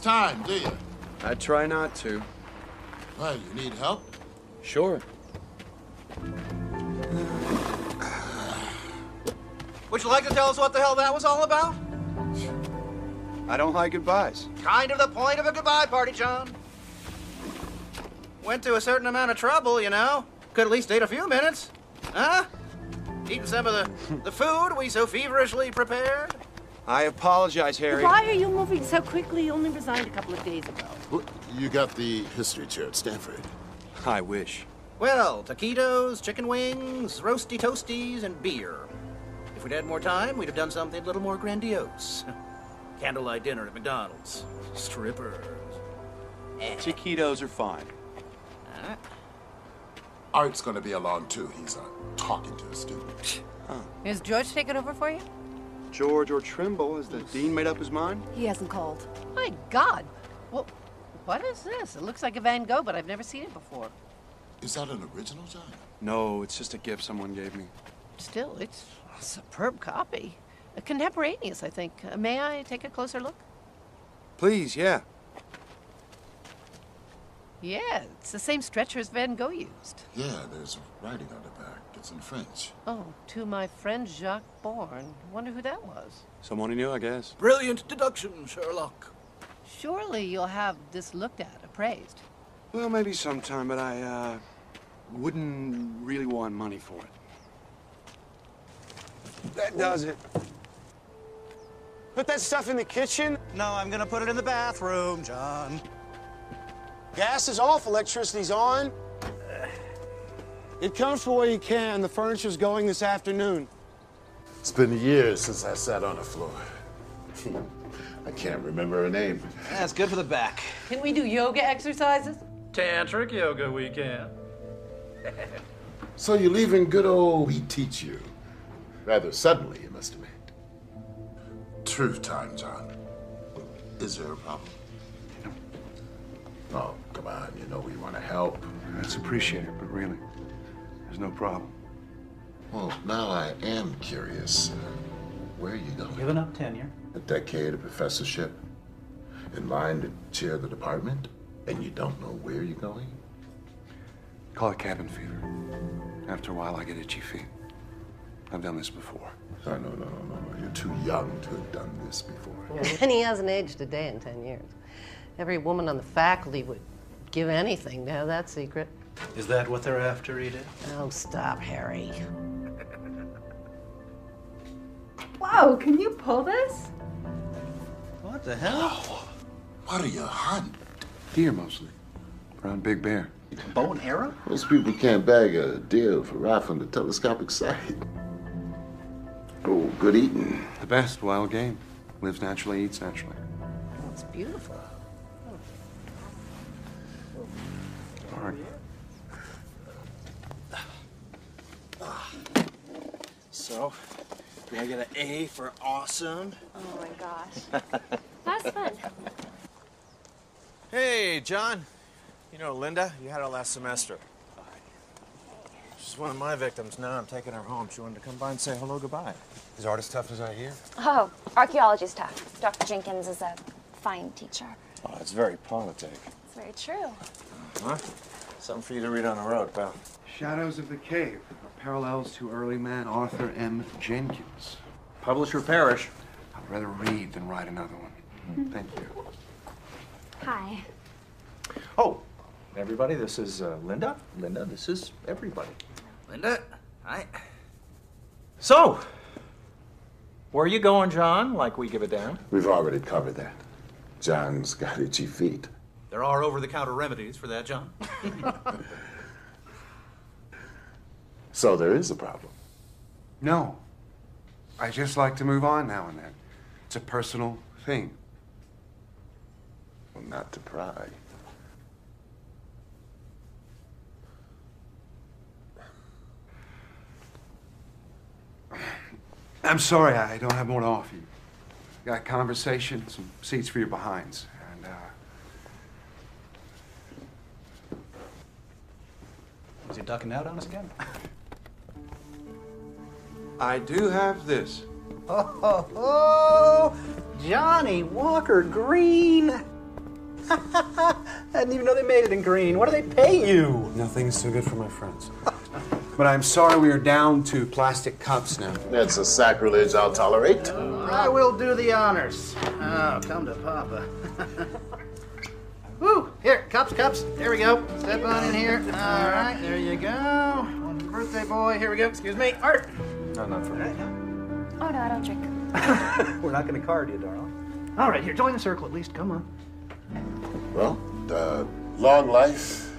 buddy. You don't waste time, do you? I try not to. Well, you need help? Sure. Would you like to tell us what the hell that was all about? I don't like goodbyes. Kind of the point of a goodbye party, John. Went to a certain amount of trouble, you know. Could at least stayed a few minutes. Huh? Eating some of the, the food we so feverishly prepared. I apologize, Harry. Why are you moving so quickly? You only resigned a couple of days ago. Well, You got the history chair at Stanford. I wish. Well, taquitos, chicken wings, roasty toasties, and beer. If we'd had more time, we'd have done something a little more grandiose. Candlelight dinner at McDonald's. Strippers. Chiquitos are fine. Art's gonna be along too. He's uh, talking to a student. Is George taking over for you? George or Trimble, has the dean made up his mind? He hasn't called. My God. Well, what is this? It looks like a Van Gogh, but I've never seen it before. Is that an original, John? No, it's just a gift someone gave me. Still, it's a superb copy. A contemporaneous, I think. Uh, may I take a closer look? Please, yeah. Yeah, it's the same stretcher as Van Gogh used. Yeah, there's writing on the back. It's in French. Oh, to my friend Jacques Bourne. Wonder who that was. Someone he knew, I guess. Brilliant deduction, Sherlock. Surely you'll have this looked at, appraised. Well, maybe sometime, but I, uh, wouldn't really want money for it. That does it. Put that stuff in the kitchen. No, I'm gonna put it in the bathroom, John. Gas is off, electricity's on. It comes for where you can. The furniture's going this afternoon. It's been years since I sat on the floor. I can't remember her name. That's good for the back. Can we do yoga exercises? Tantric yoga we can. So you're leaving good old We Teach You. Rather suddenly, you must admit. Truth time, John. Is there a problem? Oh, come on. You know we want to help. That's appreciated, but really, there's no problem. Well, now I am curious. Uh, where are you going? Giving up tenure. A decade of professorship? In line to chair the department? And you don't know where you're going? Call it cabin fever. After a while, I get itchy feet. I've done this before. No, no, no, no, no, no. You're too young to have done this before. And he hasn't aged a day in 10 years. Every woman on the faculty would give anything to have that secret. Is that what they're after, Edith? Oh, stop, Harry. Whoa, can you pull this? What the hell? What are you hunt? Deer mostly. Around Big Bear. Bow and arrow? Most people can't bag a deer for rifle the telescopic sight. Oh, good eating. The best wild game. Lives naturally, eats naturally. Oh, it's beautiful. So, did I get an A for awesome? Oh my gosh. That's fun. Hey, John. You know Linda? You had her last semester. She's one of my victims now. I'm taking her home. She wanted to come by and say hello, goodbye. Is Art as tough as I hear? Oh, archaeology's tough. Dr. Jenkins is a fine teacher. Oh, it's very politic. It's very true. Huh? Something for you to read on the road, pal. Shadows of the Cave. Parallels to early man Arthur M. Jenkins. Publisher Parish. I'd rather read than write another one. Thank you. Hi. Oh, everybody, this is uh, Linda. Linda, this is everybody. Linda, hi. So, where are you going, John? Like we give a damn? We've already covered that. John's got itchy feet. There are over-the-counter remedies for that, John. So there is a problem. No. I just like to move on now and then. It's a personal thing. Well, not to pry. I'm sorry, I don't have more to offer you. Got conversation, some seats for your behinds, and uh, Was he ducking out on us again? I do have this. Oh, oh, oh, Johnnie Walker Green. I didn't even know they made it in green. What do they pay you? Nothing's too good for my friends. but I'm sorry we are down to plastic cups now. That's a sacrilege I'll tolerate. I will do the honors. Oh, come to Papa. Woo! Here, cups, cups. There we go. Step on in here. All right, there you go. One birthday boy. Here we go. Excuse me. Art. No, not for me. Oh, no, I don't drink. We're not going to card you, darling. All right, here, join the circle at least. Come on. Well, uh, long life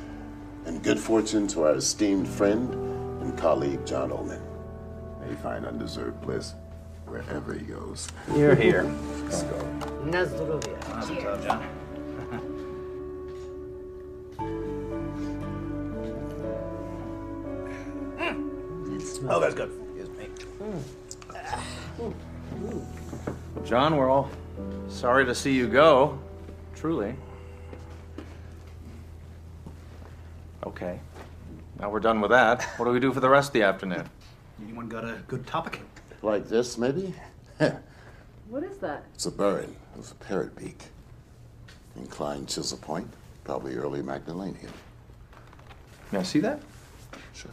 and good fortune to our esteemed friend and colleague John Oldman. May he find undeserved bliss wherever he goes. You're here. Let's go. Nazdrovia. Mazel tov, John. Oh, that's good. Excuse me. John, we're all sorry to see you go. Truly. Okay. Now we're done with that. What do we do for the rest of the afternoon? Anyone got a good topic? Like this, maybe? What is that? It's a burin. It was a parrot beak. Inclined chisel point, probably early Magdalenian. May I see that? Sure.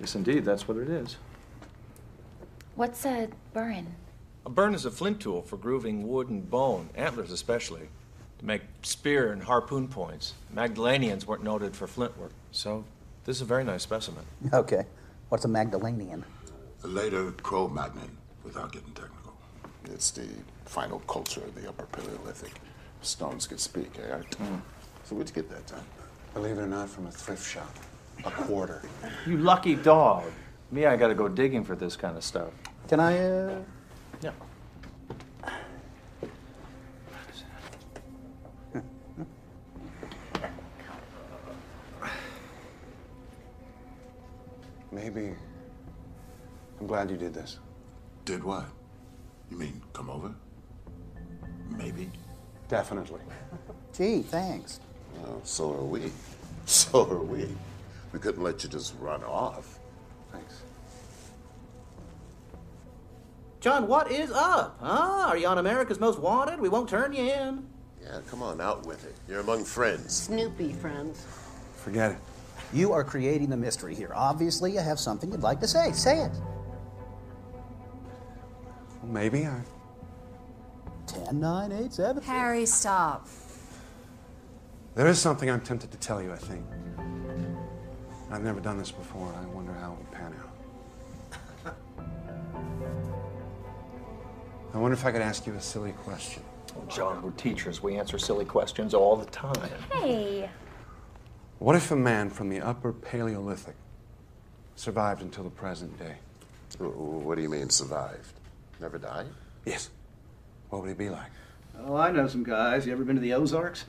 Yes, indeed, that's what it is. What's a burin? A burin is a flint tool for grooving wood and bone, antlers especially, to make spear and harpoon points. Magdalenians weren't noted for flint work, so this is a very nice specimen. Okay. What's a Magdalenian? A later Cro-Magnon, without getting technical. It's the final culture of the Upper Paleolithic. Stones could speak, eh? Art? So where'd you get that, John? Believe it or not, from a thrift shop. A quarter. You lucky dog. Me, I gotta go digging for this kind of stuff. Can I, uh. Yeah. Maybe. I'm glad you did this. Did what? You mean come over? Maybe. Definitely. Gee, thanks. Well, so are we. So are we. We couldn't let you just run off. Thanks. John, what is up? Huh? Are you on America's Most Wanted? We won't turn you in. Yeah, come on, out with it. You're among friends. Snoopy friends. Forget it. You are creating the mystery here. Obviously, you have something you'd like to say. Say it. Well, maybe I. 10, 9, 8, 7. Harry, stop. There is something I'm tempted to tell you, I think. I've never done this before. I wonder how it would pan out. I wonder if I could ask you a silly question. Oh, John, we're teachers. We answer silly questions all the time. Hey. What if a man from the Upper Paleolithic survived until the present day? Wh- wh- What do you mean, survived? Never died? Yes. What would he be like? Oh, I know some guys. You ever been to the Ozarks?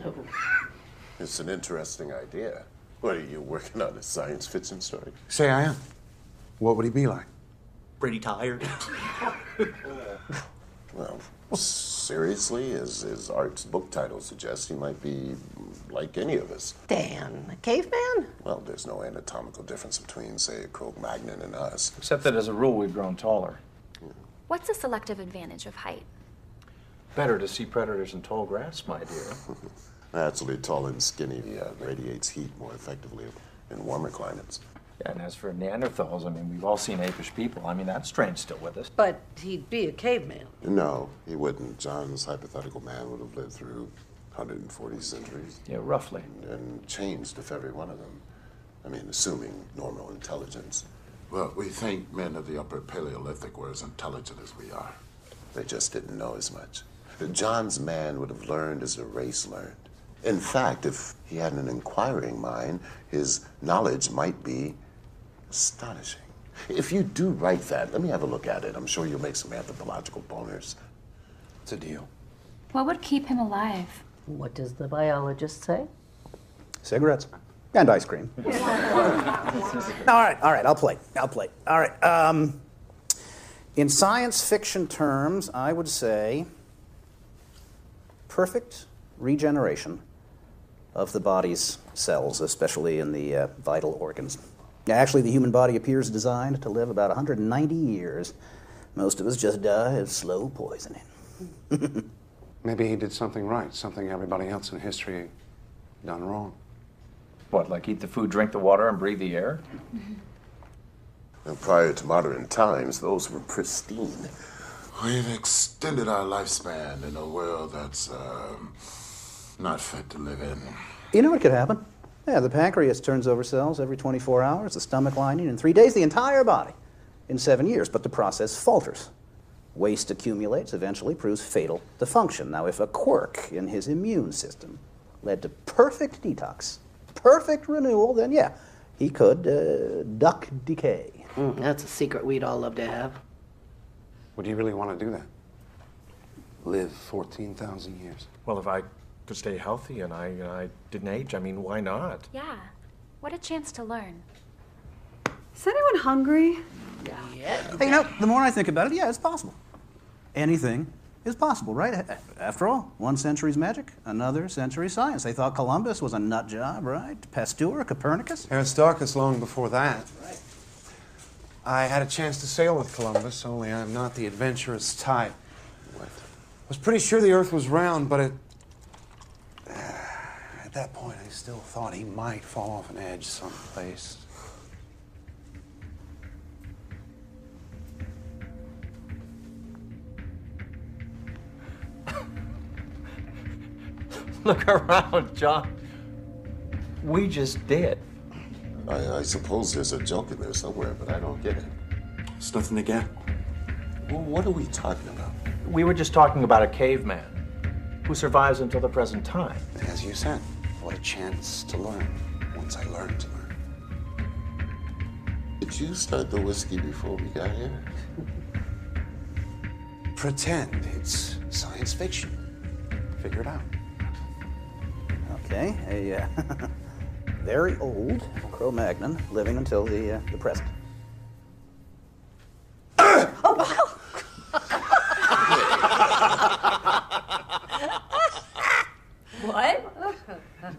It's an interesting idea. What are you working on a science fiction story? Say I am. What would he be like? Pretty tired. Well, seriously, as, as Art's book title suggests, he might be like any of us. Dan, a caveman? Well, there's no anatomical difference between, say, a Cro-Magnon and us. Except that as a rule, we've grown taller. What's the selective advantage of height? Better to see predators in tall grass, my dear. Naturally, tall and skinny uh, radiates heat more effectively in warmer climates. Yeah, and as for Neanderthals, I mean, we've all seen apish people. I mean, that strain's still with us. But he'd be a caveman. No, he wouldn't. John's hypothetical man would have lived through 140 centuries Yeah, roughly. and changed if every one of them. I mean, assuming normal intelligence. Well, we think men of the upper Paleolithic were as intelligent as we are. They just didn't know as much. John's man would have learned as the race learned. In fact, if he had an inquiring mind, his knowledge might be astonishing. If you do write that, let me have a look at it. I'm sure you'll make some anthropological boners. It's a deal. What would keep him alive? What does the biologist say? Cigarettes. And ice cream. all right, all right, I'll play. I'll play. All right. Um, in science fiction terms, I would say perfect regeneration of the body's cells, especially in the uh, vital organs. Actually, the human body appears designed to live about 190 years. Most of us just die of slow poisoning. Maybe he did something right, something everybody else in history done wrong. What, like eat the food, drink the water, and breathe the air? And prior to modern times, those were pristine. We've extended our lifespan in a world that's um, not fit to live in. You know what could happen? Yeah, the pancreas turns over cells every 24 hours, the stomach lining in three days, the entire body in seven years, but the process falters. Waste accumulates, eventually proves fatal to function. Now, if a quirk in his immune system led to perfect detox, perfect renewal, then yeah, he could uh, duck decay. Mm, that's a secret we'd all love to have. Would you really want to do that? Live 14,000 years? Well, if I could stay healthy and I, and I didn't age, I mean, why not? Yeah. What a chance to learn. Is anyone hungry? Yeah. Hey, you know, the more I think about it, yeah, it's possible. Anything is possible, right? After all, one century's magic, another century's science. They thought Columbus was a nut job, right? Pasteur, Copernicus. Aristarchus long before that. Right. I had a chance to sail with Columbus, only I'm not the adventurous type. What? I was pretty sure the Earth was round, but it, at that point, I still thought he might fall off an edge someplace. Look around, John. We just did. I, I suppose there's a joke in there somewhere, but I don't get it. It's nothing to get. Well, what are we talking about? We were just talking about a caveman who survives until the present time. As you said, what a chance to learn once I learned to learn. Did you start the whiskey before we got here? Pretend it's science fiction. Figure it out. Okay, a uh, very old Cro-Magnon living until the, uh, the present. What?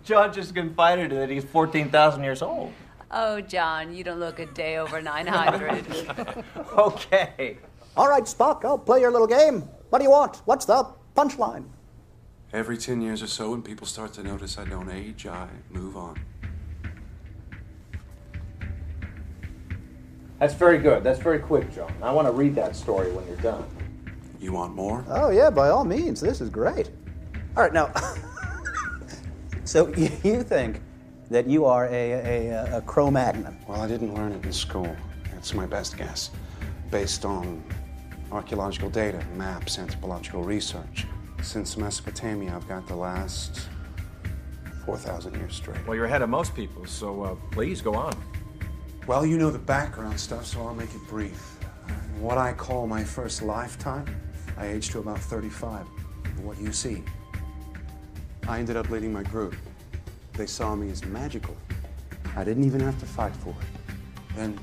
John just confided that he's 14,000 years old. Oh, John, you don't look a day over 900. Okay. All right, Spock, I'll play your little game. What do you want? What's the punchline? Every 10 years or so, when people start to notice I don't age, I move on. That's very good. That's very quick, John. I want to read that story when you're done. You want more? Oh, yeah, by all means. This is great. All right, now, so you you think that you are a, a, a Cro-Magnon? Well, I didn't learn it in school. It's my best guess, based on archaeological data, maps, anthropological research. Since Mesopotamia, I've got the last 4,000 years straight. Well, you're ahead of most people, so uh, please go on. Well, you know the background stuff, so I'll make it brief. What I call my first lifetime, I aged to about 35. What you see. I ended up leading my group. They saw me as magical. I didn't even have to fight for it. Then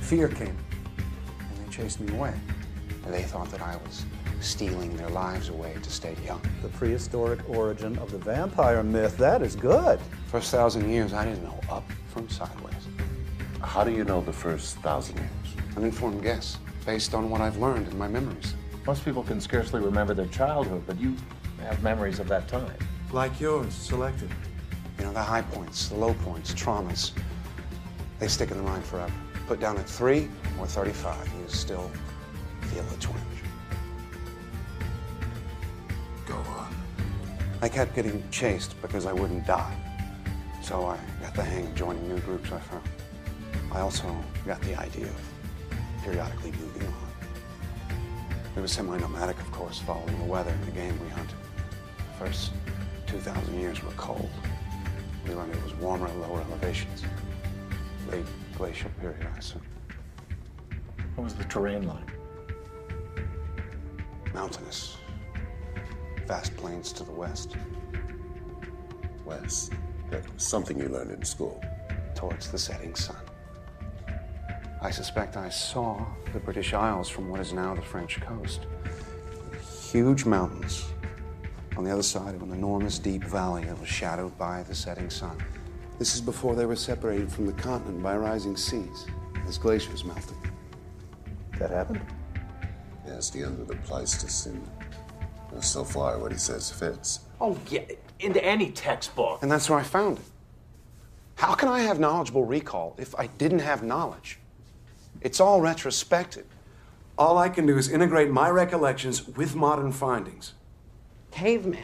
fear came, and they chased me away. And they thought that I was stealing their lives away to stay young. The prehistoric origin of the vampire myth. That is good. First thousand years, I didn't know up from sideways. How do you know the first thousand years? An informed guess, based on what I've learned in my memories. Most people can scarcely remember their childhood, but you have memories of that time. Like yours, selected. You know, the high points, the low points, traumas, they stick in the mind forever. Put down at three or 35, you still feel a twinge. Go on. I kept getting chased because I wouldn't die. So I got the hang of joining new groups I found. I also got the idea of periodically moving on. We were semi-nomadic, of course, following the weather and the game we hunted. First 2,000 years were cold. We learned it was warmer at lower elevations. Late glacial period, I assume. What was the terrain like? Mountainous. Vast plains to the west. Wes, that's something you learned in school. Towards the setting sun. I suspect I saw the British Isles from what is now the French coast. Huge mountains on the other side of an enormous deep valley that was shadowed by the setting sun. This is before they were separated from the continent by rising seas, as glaciers melted. That happened? Yeah, it's the end of the Pleistocene. Well, So far, what he says fits. Oh, yeah, into any textbook. And that's where I found it. How can I have knowledgeable recall if I didn't have knowledge? It's all retrospective. All I can do is integrate my recollections with modern findings. Caveman.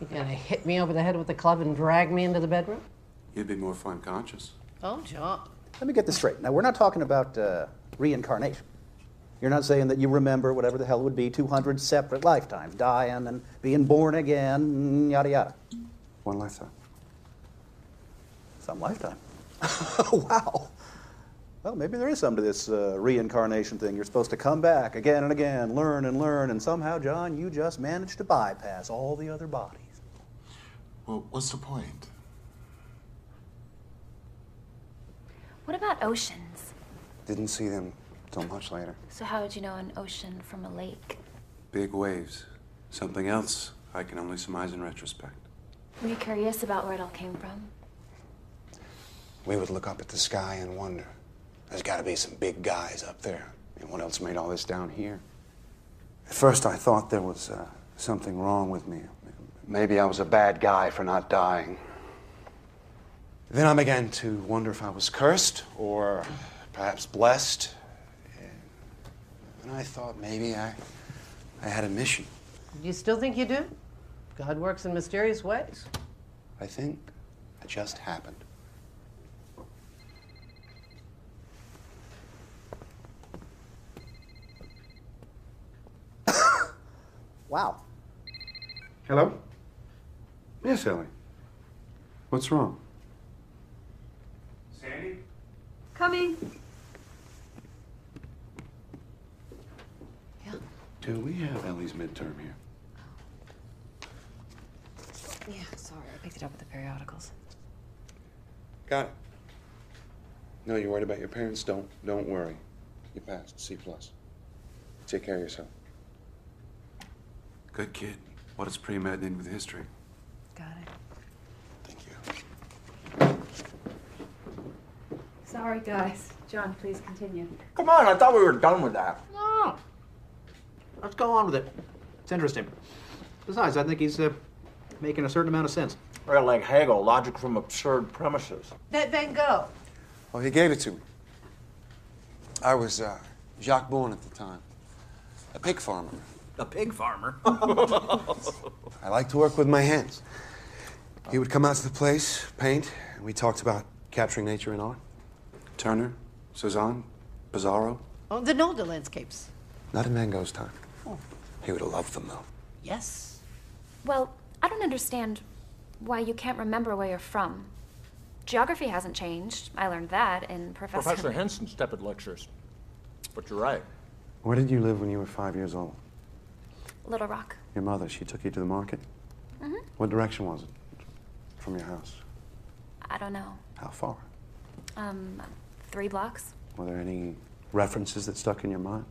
You gonna hit me over the head with a club and drag me into the bedroom? You'd be more if I'm conscious. Oh, John. Let me get this straight. Now, we're not talking about uh, reincarnation. You're not saying that you remember whatever the hell it would be 200 separate lifetimes, dying and being born again, yada yada. One lifetime. Some lifetime. wow. Well, maybe there is some to this uh, reincarnation thing. You're supposed to come back again and again, learn and learn, and somehow, John, you just managed to bypass all the other bodies. Well, what's the point? What about oceans? Didn't see them till much later. So how would you know an ocean from a lake? Big waves. Something else I can only surmise in retrospect. Were you curious about where it all came from? We would look up at the sky and wonder. There's got to be some big guys up there. Mean, what else made all this down here? At first, I thought there was uh, something wrong with me. Maybe I was a bad guy for not dying. Then I began to wonder if I was cursed or perhaps blessed. And I thought maybe I, I had a mission. You still think you do? God works in mysterious ways. I think it just happened. Wow. Hello? Yes, Ellie. What's wrong? Sandy? Coming. Yeah. Do we have Ellie's midterm here? Yeah, sorry. I picked it up with the periodicals. Got it. No, you're worried about your parents? Don't don't worry. You passed. C plus. Take care of yourself. Good kid. What is pre-med in with history? Got it. Thank you. Sorry, guys. John, please continue. Come on, I thought we were done with that. No. Let's go on with it. It's interesting. Besides, I think he's uh, making a certain amount of sense. Right, like Hegel, logic from absurd premises. That Van Gogh. Oh, he gave it to me. I was uh, Jacques Bourne at the time, a pig farmer. A pig farmer. I like to work with my hands. He would come out to the place, paint, and we talked about capturing nature in art. Turner, Cezanne, Pissarro. Oh, the Nolde landscapes. Not in Van Gogh's time. He would have loved them, though. Yes. Well, I don't understand why you can't remember where you're from. Geography hasn't changed. I learned that in Professor. Professor Henson's tepid lectures. But you're right. Where did you live when you were five years old? Little Rock. Your mother, she took you to the market? hmm What direction was it from your house? I don't know. How far? Um, three blocks. Were there any references that stuck in your mind?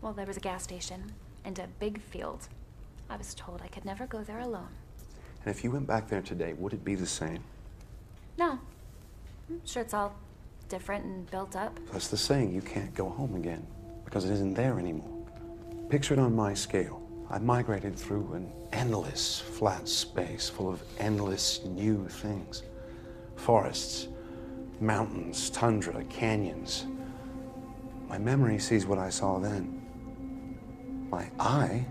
Well, there was a gas station and a big field. I was told I could never go there alone. And if you went back there today, would it be the same? No. I'm sure it's all different and built up. That's the saying, you can't go home again because it isn't there anymore. Picture it on my scale. I migrated through an endless flat space full of endless new things forests, mountains, tundra, canyons. My memory sees what I saw then. My eye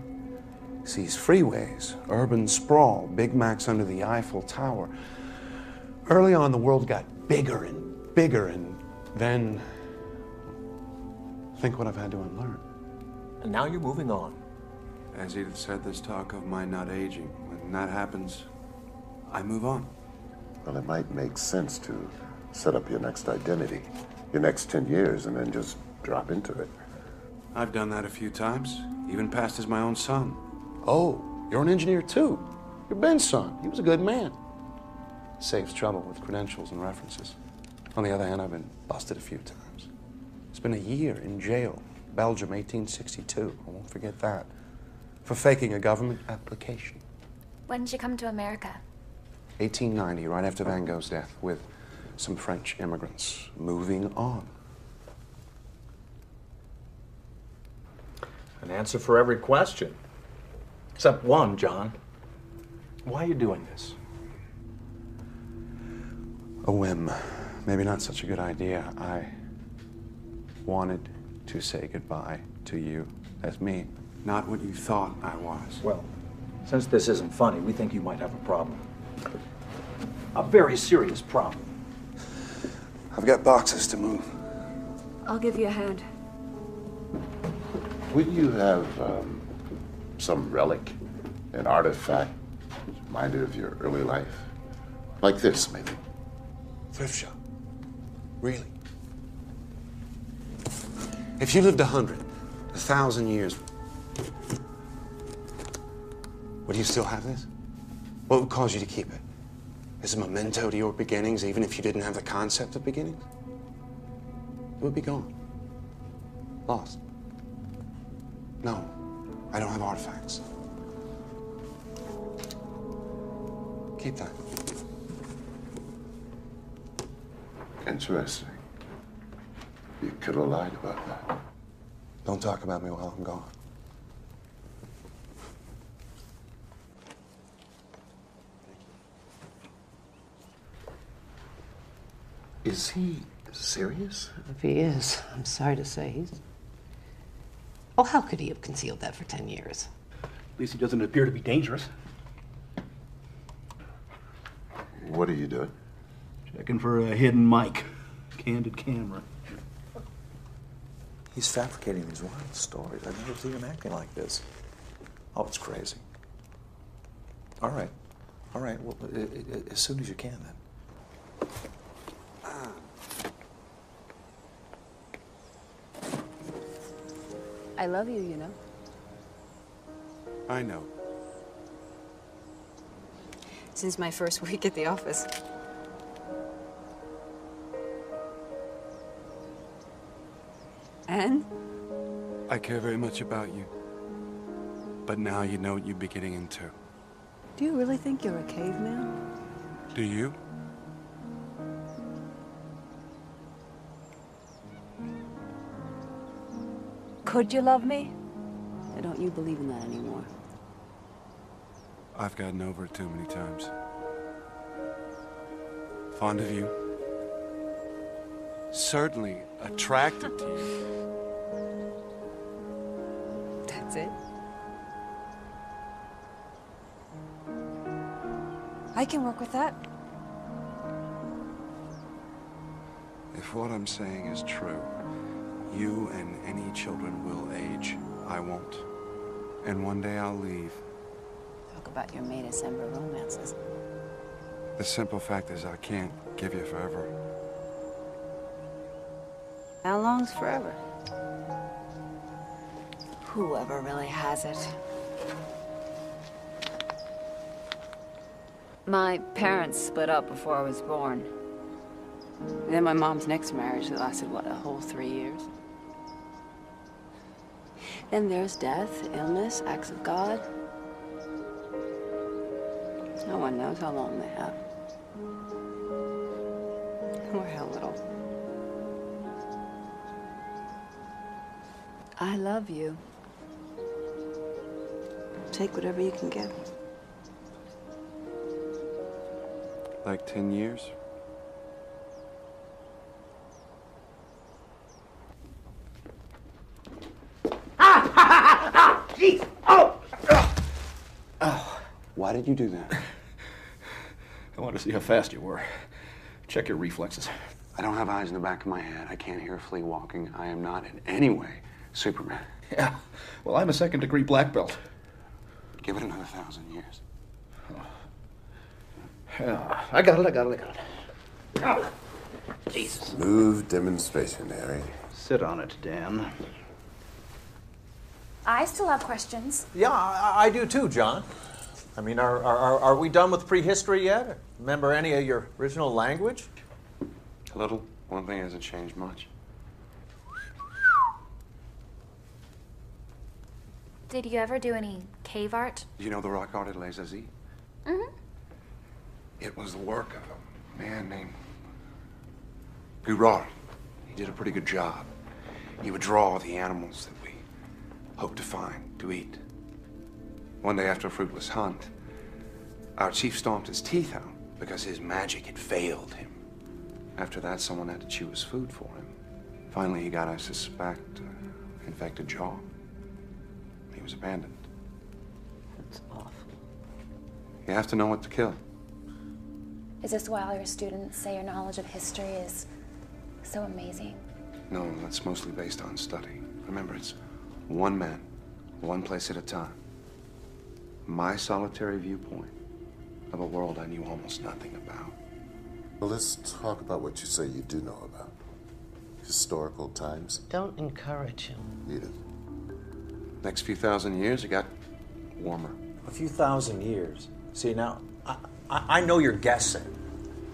sees freeways, urban sprawl, Big Macs under the Eiffel Tower. Early on, the world got bigger and bigger, and then think what I've had to unlearn. And now you're moving on. As Edith said, there's talk of my not aging. When that happens, I move on. Well, it might make sense to set up your next identity, your next 10 years, and then just drop into it. I've done that a few times, even passed as my own son. Oh, you're an engineer too. You're Ben's son. He was a good man. Saves trouble with credentials and references. On the other hand, I've been busted a few times. It's been a year in jail, Belgium, 1862. I won't forget that. For faking a government application. When did you come to America? 1890, right after Van Gogh's death, with some French immigrants. Moving on. An answer for every question. Except one, John. Why are you doing this? A whim. Maybe not such a good idea. I wanted to say goodbye to you as me, not what you thought I was. Well, since this isn't funny, we think you might have a problem. A very serious problem. I've got boxes to move. I'll give you a hand. Would you have um, some relic, an artifact, reminded of your early life? Like this, maybe. Thrift shop. Really? If you lived a hundred, a thousand years, would you still have this? What would cause you to keep it? Is it? As a memento to your beginnings, even if you didn't have the concept of beginnings? It would be gone. Lost. No, I don't have artifacts. Keep that. Interesting. You could have lied about that. Don't talk about me while I'm gone. Is he serious? If he is, I'm sorry to say he's. Oh, how could he have concealed that for 10 years? At least he doesn't appear to be dangerous. What are you doing? Checking for a hidden mic. Candid camera. He's fabricating these wild stories. I've never seen him acting like this. Oh, it's crazy. All right. All right. Well, i- i- as soon as you can, then. I love you, you know. I know. Since my first week at the office. And? I care very much about you. But now you know what you'd be getting into. Do you really think you're a caveman? Do you? Could you love me? Or don't you believe in that anymore? I've gotten over it too many times. Fond of you. Certainly attracted to you. That's it? I can work with that. If what I'm saying is true, you and any children will age. I won't. And one day I'll leave. Talk about your May December romances. The simple fact is I can't give you forever. How long's forever? Whoever really has it. My parents split up before I was born. And then my mom's next marriage that lasted, what, a whole three years? Then there's death, illness, acts of God. No one knows how long they have. Or how little. I love you. Take whatever you can get. Like 10 years? Why did you do that? I want to see how fast you were. Check your reflexes. I don't have eyes in the back of my head. I can't hear a flea walking. I am not in any way Superman. Yeah. Well, I'm a second degree black belt. Give it another thousand years. Oh. Yeah. I got it, I got it, I got it. Oh. Jesus. Smooth demonstration, Harry. Sit on it, Dan. I still have questions. Yeah, I, I do too, John. I mean, are, are, are we done with prehistory yet? Remember any of your original language? A little. One thing hasn't changed much. Did you ever do any cave art? Do you know the rock art at Les Eyzies? Mm-hmm. It was the work of a man named Gurard. He did a pretty good job. He would draw the animals that we hoped to find to eat. One day after a fruitless hunt, our chief stomped his teeth out because his magic had failed him. After that, someone had to chew his food for him. Finally, he got, I suspect, uh, infected jaw. He was abandoned. That's awful. You have to know what to kill. Is this why all your students say your knowledge of history is so amazing? No, that's mostly based on study. Remember, it's one man, one place at a time. My solitary viewpoint of a world I knew almost nothing about. Well, let's talk about what you say you do know about. Historical times. Don't encourage him. Edith. Next few thousand years, it got warmer. A few thousand years. See, now, I, I, I know you're guessing.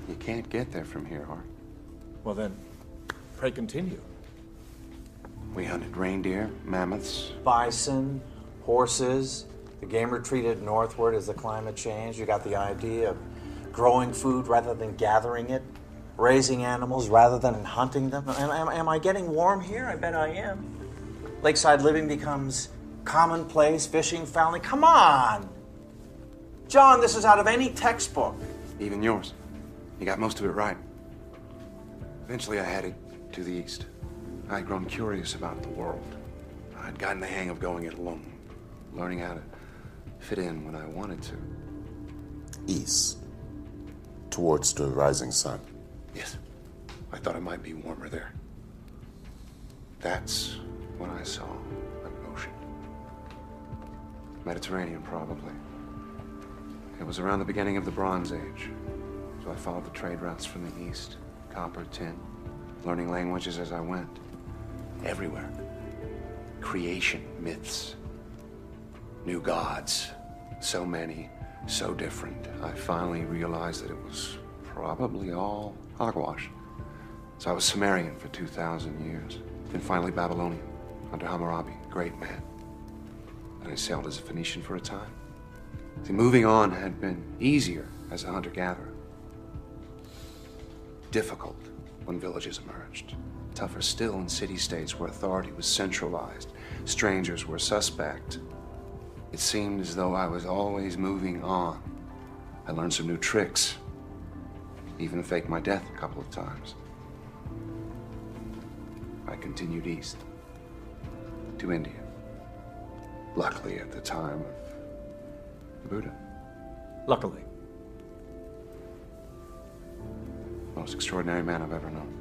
You can't get there from here, Art. Well, then, pray continue. We hunted reindeer, mammoths. Bison, horses. The game retreated northward as the climate changed. You got the idea of growing food rather than gathering it, raising animals rather than hunting them. Am, am, am I getting warm here? I bet I am. Lakeside living becomes commonplace, fishing, fowling. Come on! John, this is out of any textbook. Even yours. You got most of it right. Eventually, I headed to the east. I'd grown curious about the world. I'd gotten the hang of going it alone, learning how to fit in when I wanted to. East. Towards the rising sun. Yes. I thought it might be warmer there. That's when I saw an ocean. Mediterranean, probably. It was around the beginning of the Bronze Age. So I followed the trade routes from the east copper, tin, learning languages as I went. Everywhere. Creation, myths, new gods. So many, so different. I finally realized that it was probably all hogwash. So I was Sumerian for 2,000 years. Then finally Babylonian under Hammurabi, great man. And I sailed as a Phoenician for a time. See, moving on had been easier as a hunter gatherer. Difficult when villages emerged. Tougher still in city states where authority was centralized. Strangers were suspect. It seemed as though I was always moving on. I learned some new tricks, even faked my death a couple of times. I continued east to India. Luckily, at the time of the Buddha. Luckily. Most extraordinary man I've ever known.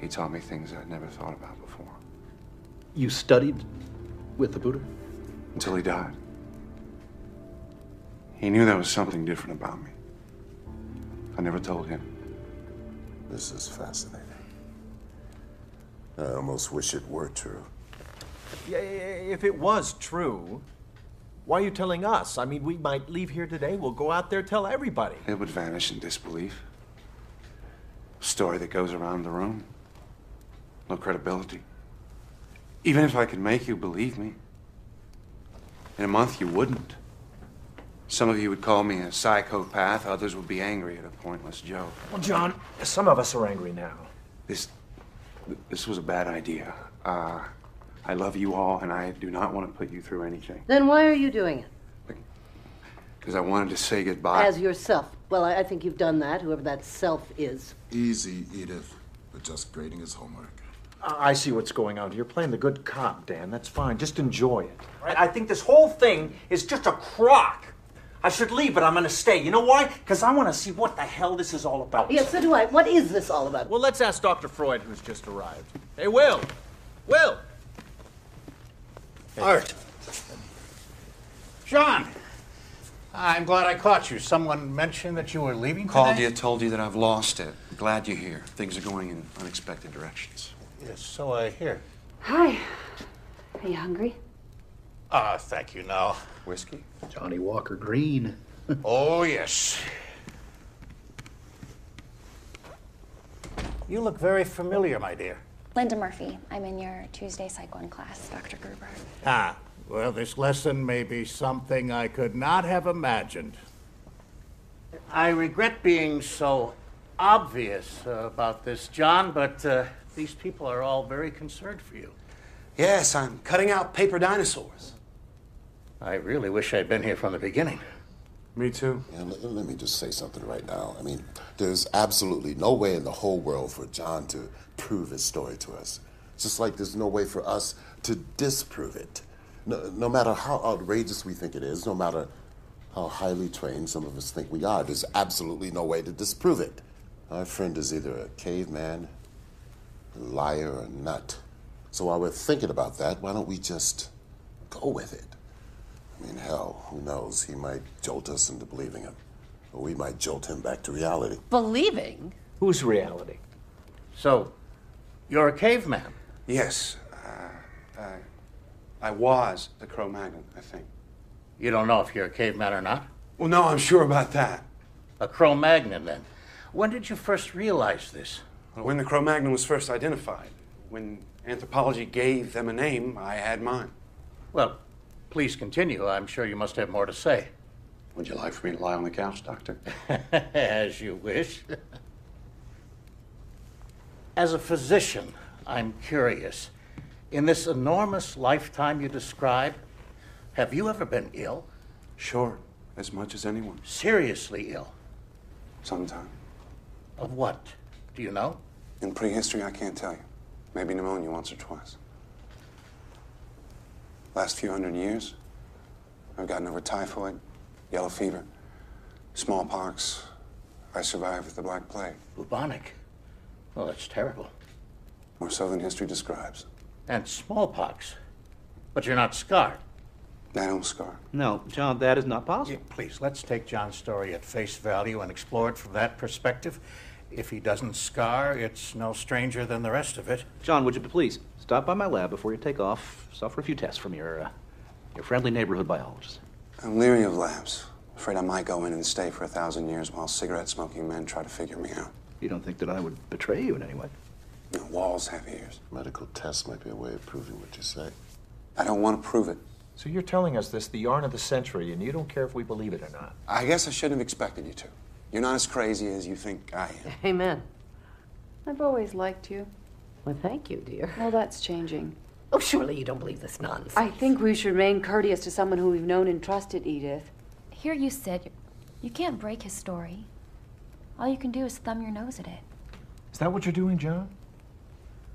He taught me things I'd never thought about before. You studied with the Buddha? Until he died. He knew there was something different about me. I never told him. This is fascinating. I almost wish it were true. Yeah, if it was true, why are you telling us? I mean, we might leave here today. We'll go out there, tell everybody. It would vanish in disbelief. A story that goes around the room. No credibility. Even if I could make you believe me, in a month you wouldn't. Some of you would call me a psychopath, others would be angry at a pointless joke. Well, John, some of us are angry now. This, this was a bad idea. Uh, I love you all, and I do not want to put you through anything. Then why are you doing it? Because I wanted to say goodbye. As yourself. Well, I I think you've done that, whoever that self is. Easy, Edith. But just grading his homework. I I see what's going on. You're playing the good cop, Dan. That's fine. Just enjoy it. Right? I think this whole thing is just a crock. I should leave, but I'm going to stay. You know why? Because I want to see what the hell this is all about. Yes, so do I. What is this all about? Well, let's ask Dr. Freud, who's just arrived. Hey, Will! Will! Art. John! I'm glad I caught you. Someone mentioned that you were leaving today? Called you, told you that I've lost it. Glad you're here. Things are going in unexpected directions. Yes, so I hear. Hi. Are you hungry? Ah, thank you, no. Whiskey? Johnnie Walker Green. oh, yes. You look very familiar, my dear. Linda Murphy. I'm in your Tuesday Psych 1 class, Dr. Gruber. Ah, well, this lesson may be something I could not have imagined. I regret being so obvious uh, about this, John, but uh, these people are all very concerned for you. Yes, I'm cutting out paper dinosaurs. I really wish I'd been here from the beginning. Me too. Yeah, let, let me just say something right now. I mean, there's absolutely no way in the whole world for John to prove his story to us. Just like there's no way for us to disprove it. No, no matter how outrageous we think it is, no matter how highly trained some of us think we are, there's absolutely no way to disprove it. Our friend is either a caveman, a liar, or a nut. So while we're thinking about that, why don't we just go with it? I mean, hell, who knows? He might jolt us into believing him. Or we might jolt him back to reality. Believing? Whose reality? So, you're a caveman? Yes. Uh, uh, I was the Cro Magnon, I think. You don't know if you're a caveman or not? Well, no, I'm sure about that. A Cro Magnon, then. When did you first realize this? When the Cro Magnon was first identified, when anthropology gave them a name, I had mine. Well, please continue. I'm sure you must have more to say. Would you like for me to lie on the couch, Doctor? As you wish. As a physician, I'm curious. In this enormous lifetime you describe, have you ever been ill? Sure, as much as anyone. Seriously ill? Sometime. Of what? Do you know? In prehistory, I can't tell you. Maybe pneumonia once or twice. Last few hundred years, I've gotten over typhoid, yellow fever, smallpox. I survived the Black Plague. Bubonic? Well, that's terrible. More so than history describes. And smallpox. But you're not scarred. I don't scar. No, John, that is not possible. Yeah, please, let's take John's story at face value and explore it from that perspective. If he doesn't scar, it's no stranger than the rest of it. John, would you please stop by my lab before you take off? Suffer a few tests from your, uh, your friendly neighborhood biologist. I'm leery of labs. Afraid I might go in and stay for a thousand years while cigarette smoking men try to figure me out. You don't think that I would betray you in any way? No, walls have ears. Medical tests might be a way of proving what you say. I don't want to prove it. So you're telling us this, the yarn of the century, and you don't care if we believe it or not? I guess I shouldn't have expected you to. You're not as crazy as you think I am. Amen. I've always liked you. Well, thank you, dear. Well, that's changing. Oh, surely you don't believe this nonsense. I think we should remain courteous to someone who we've known and trusted, Edith. Here you sit. You, you can't break his story. All you can do is thumb your nose at it. Is that what you're doing, John?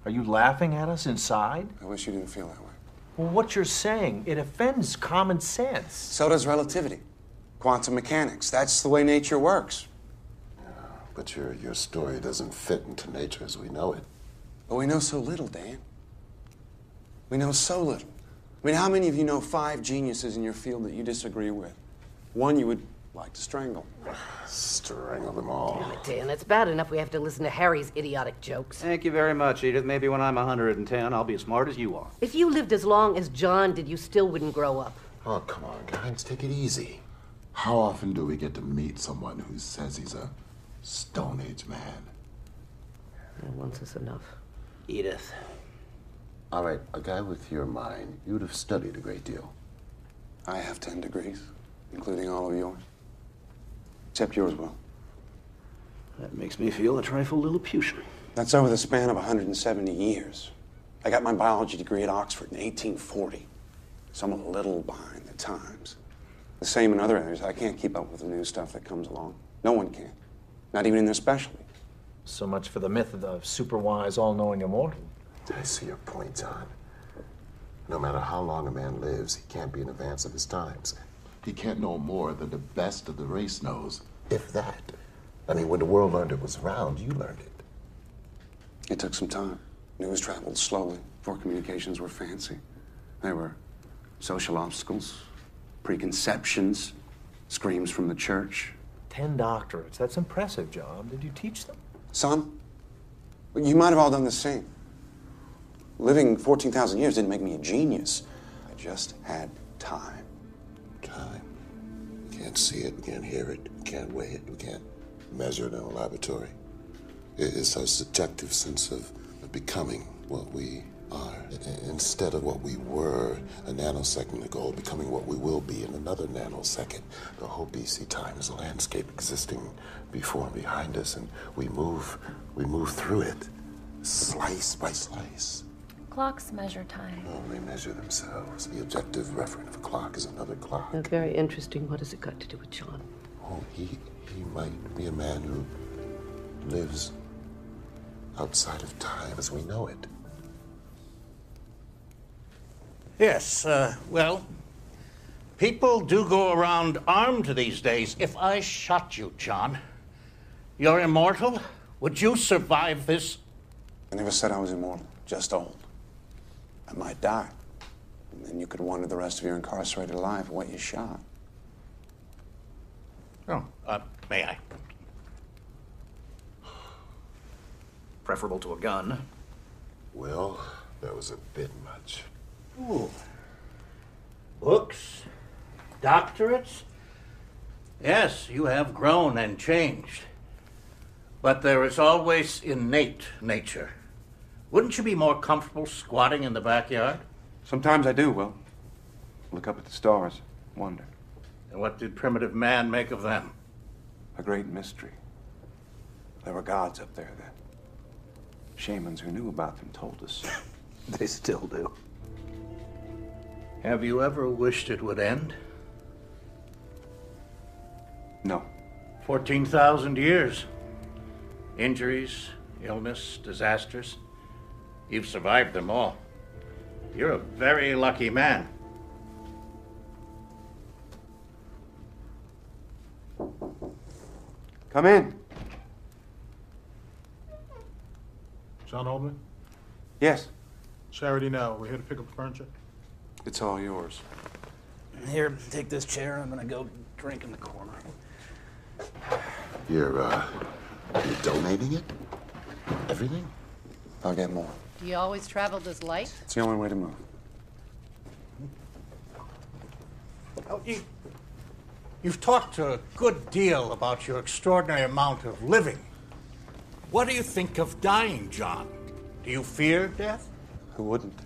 Are you laughing at us inside? I wish you didn't feel that way. Well, what you're saying, it offends common sense. So does relativity. Quantum mechanics. That's the way nature works. But your, your story doesn't fit into nature as we know it. But we know so little, Dan. We know so little. I mean, how many of you know five geniuses in your field that you disagree with? One you would like to strangle. Strangle them all. Oh, Dan, it's bad enough we have to listen to Harry's idiotic jokes. Thank you very much, Edith. Maybe when I'm 110, I'll be as smart as you are. If you lived as long as John did, you still wouldn't grow up. Oh, come on, guys, take it easy. How often do we get to meet someone who says he's a Stone Age man? Once is enough. Edith. All right, a guy with your mind, you'd have studied a great deal. I have 10 degrees, including all of yours. Except yours, Will. That makes me feel a trifle Lilliputian. That's over the span of 170 years. I got my biology degree at Oxford in 1840. So I'm a little behind the times. The same in other areas. I can't keep up with the new stuff that comes along. No one can. Not even in their specialty. So much for the myth of the super wise, all knowing immortal. I see your point, John. No matter how long a man lives, he can't be in advance of his times. He can't know more than the best of the race knows, if that. I mean, when the world learned it was round, you learned it. It took some time. News traveled slowly before communications were fancy. There were social obstacles, preconceptions, screams from the church. Ten doctorates. That's impressive, John. Did you teach them? Some. You might have all done the same. Living 14,000 years didn't make me a genius. I just had time. Time. We can't see it, we can't hear it, we can't weigh it, we can't measure it in a laboratory. It's our subjective sense of, of becoming what we are. Instead of what we were a nanosecond ago, becoming what we will be in another nanosecond. The whole BC time is a landscape existing before and behind us, and we move, we move through it, slice by slice. Clocks measure time. Oh, they measure themselves. The objective referent of a clock is another clock. Uh, very interesting. What has it got to do with John? Oh, he he might be a man who lives outside of time as we know it. Yes, uh, well, people do go around armed these days. If I shot you, John, you're immortal? Would you survive this? I never said I was immortal, just old. I might die. And then you could wonder the rest of your incarcerated life what you shot. Oh, uh, may I? Preferable to a gun. Well, that was a bit much. Ooh. Books? Doctorates? Yes, you have grown and changed. But there is always innate nature. Wouldn't you be more comfortable squatting in the backyard? Sometimes I do, Will. Look up at the stars, wonder. And what did primitive man make of them? A great mystery. There were gods up there then. Shamans who knew about them told us. they still do. Have you ever wished it would end? No. 14,000 years. Injuries, illness, disasters. You've survived them all. You're a very lucky man. Come in. John Oldman? Yes, Charity now. We're here to pick up the furniture. It's all yours. Here, take this chair. I'm gonna go drink in the corner. You're, uh, you're donating it? Everything? I'll get more. Do you always travel this light? It's the only way to move. Oh, you, you've talked a good deal about your extraordinary amount of living. What do you think of dying, John? Do you fear death? Who wouldn't?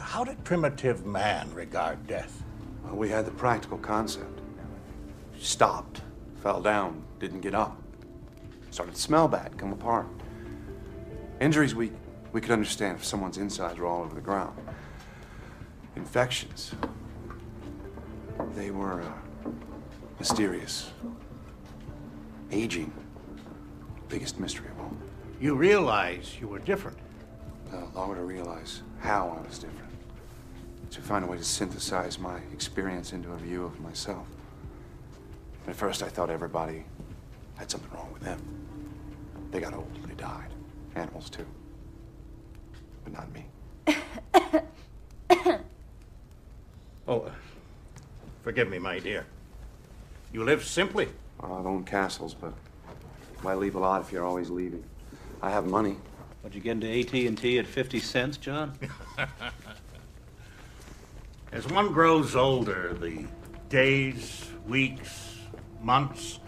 How did primitive man regard death? Well, we had the practical concept. Stopped, fell down, didn't get up. Started to smell bad, come apart. Injuries we, we could understand if someone's insides were all over the ground. Infections. They were uh, mysterious. Aging. Biggest mystery of all. You realize you were different. The longer to realize how I was different. To find a way to synthesize my experience into a view of myself. At first, I thought everybody had something wrong with them. They got old, they died. Animals, too. But not me. Oh, uh, forgive me, my dear. You live simply. Well, I've owned castles, but why leave a lot if you're always leaving? I have money. What'd you get into AT&T at 50 cents, John? As one grows older, the days, weeks, months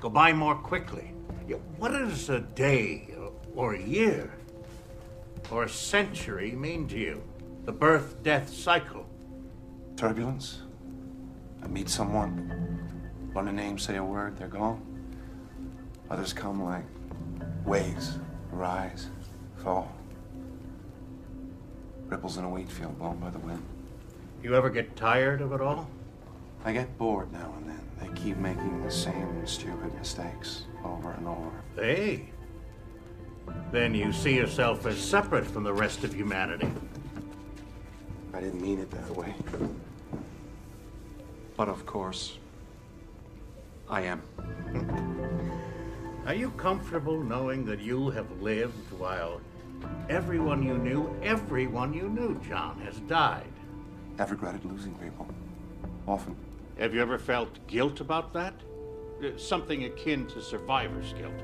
go by more quickly. What does a day or a year or a century mean to you? The birth death cycle. Turbulence. I meet someone, learn a name, say a word, they're gone. Others come like waves, rise, fall. Ripples in a wheat field blown by the wind. You ever get tired of it all? I get bored now and then. They keep making the same stupid mistakes over and over. Hey. Then you see yourself as separate from the rest of humanity. I didn't mean it that way. But of course, I am. Are you comfortable knowing that you have lived while everyone you knew, everyone you knew, John, has died? I've regretted losing people. Often. Have you ever felt guilt about that? Uh, Something akin to survivor's guilt.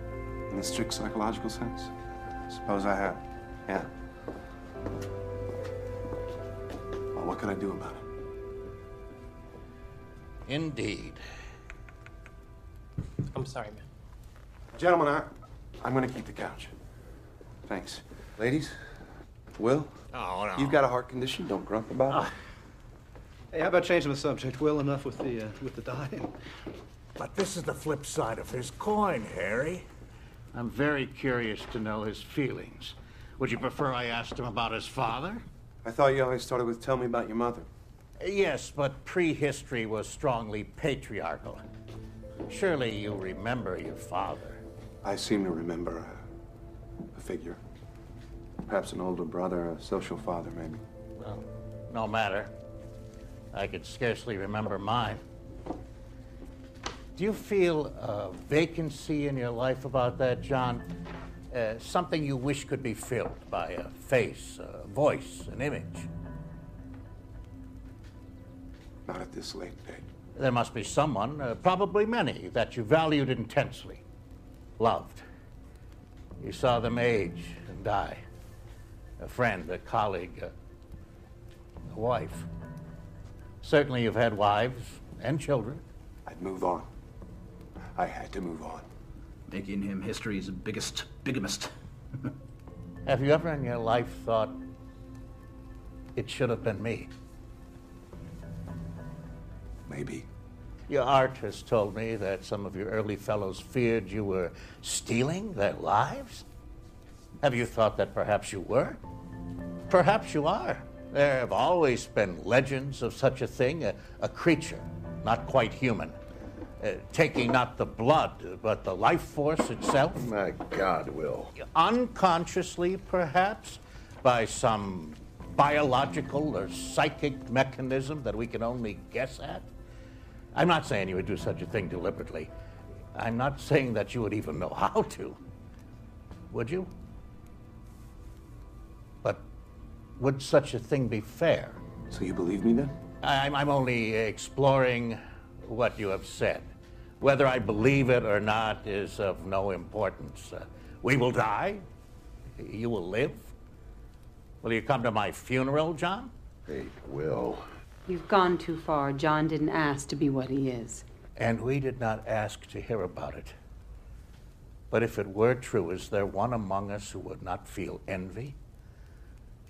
In the strict psychological sense? Suppose I have. Yeah. Well, what could I do about it? Indeed. I'm sorry, man. Gentlemen, I, I'm going to keep the couch. Thanks. Ladies, Will? Oh, no. You've got a heart condition. Don't grump about it. Hey, how about changing the subject? Well enough with the uh, with the dying. But this is the flip side of his coin, Harry. I'm very curious to know his feelings. Would you prefer I asked him about his father? I thought you always started with tell me about your mother. Yes, but prehistory was strongly patriarchal. Surely you remember your father. I seem to remember a, a figure. Perhaps an older brother, a social father, maybe. Well, no matter. I could scarcely remember mine. Do you feel a vacancy in your life about that, John? Uh, something you wish could be filled by a face, a voice, an image? Not at this late date. There must be someone, uh, probably many, that you valued intensely, loved. You saw them age and die. A friend, a colleague, a, a wife. Certainly you've had wives and children. I'd move on. I had to move on. Making him history's biggest bigamist. Have you ever in your life thought it should have been me? Maybe. Your art has told me that some of your early fellows feared you were stealing their lives. Have you thought that perhaps you were? Perhaps you are. There have always been legends of such a thing a, a creature, not quite human, uh, taking not the blood, but the life force itself. My God, Will. Unconsciously, perhaps, by some biological or psychic mechanism that we can only guess at. I'm not saying you would do such a thing deliberately. I'm not saying that you would even know how to. Would you? Would such a thing be fair? So you believe me then? I'm, I'm only exploring what you have said. Whether I believe it or not is of no importance. Uh, we will die. You will live. Will you come to my funeral, John? Hey, Will. You've gone too far. John didn't ask to be what he is. And we did not ask to hear about it. But if it were true, is there one among us who would not feel envy?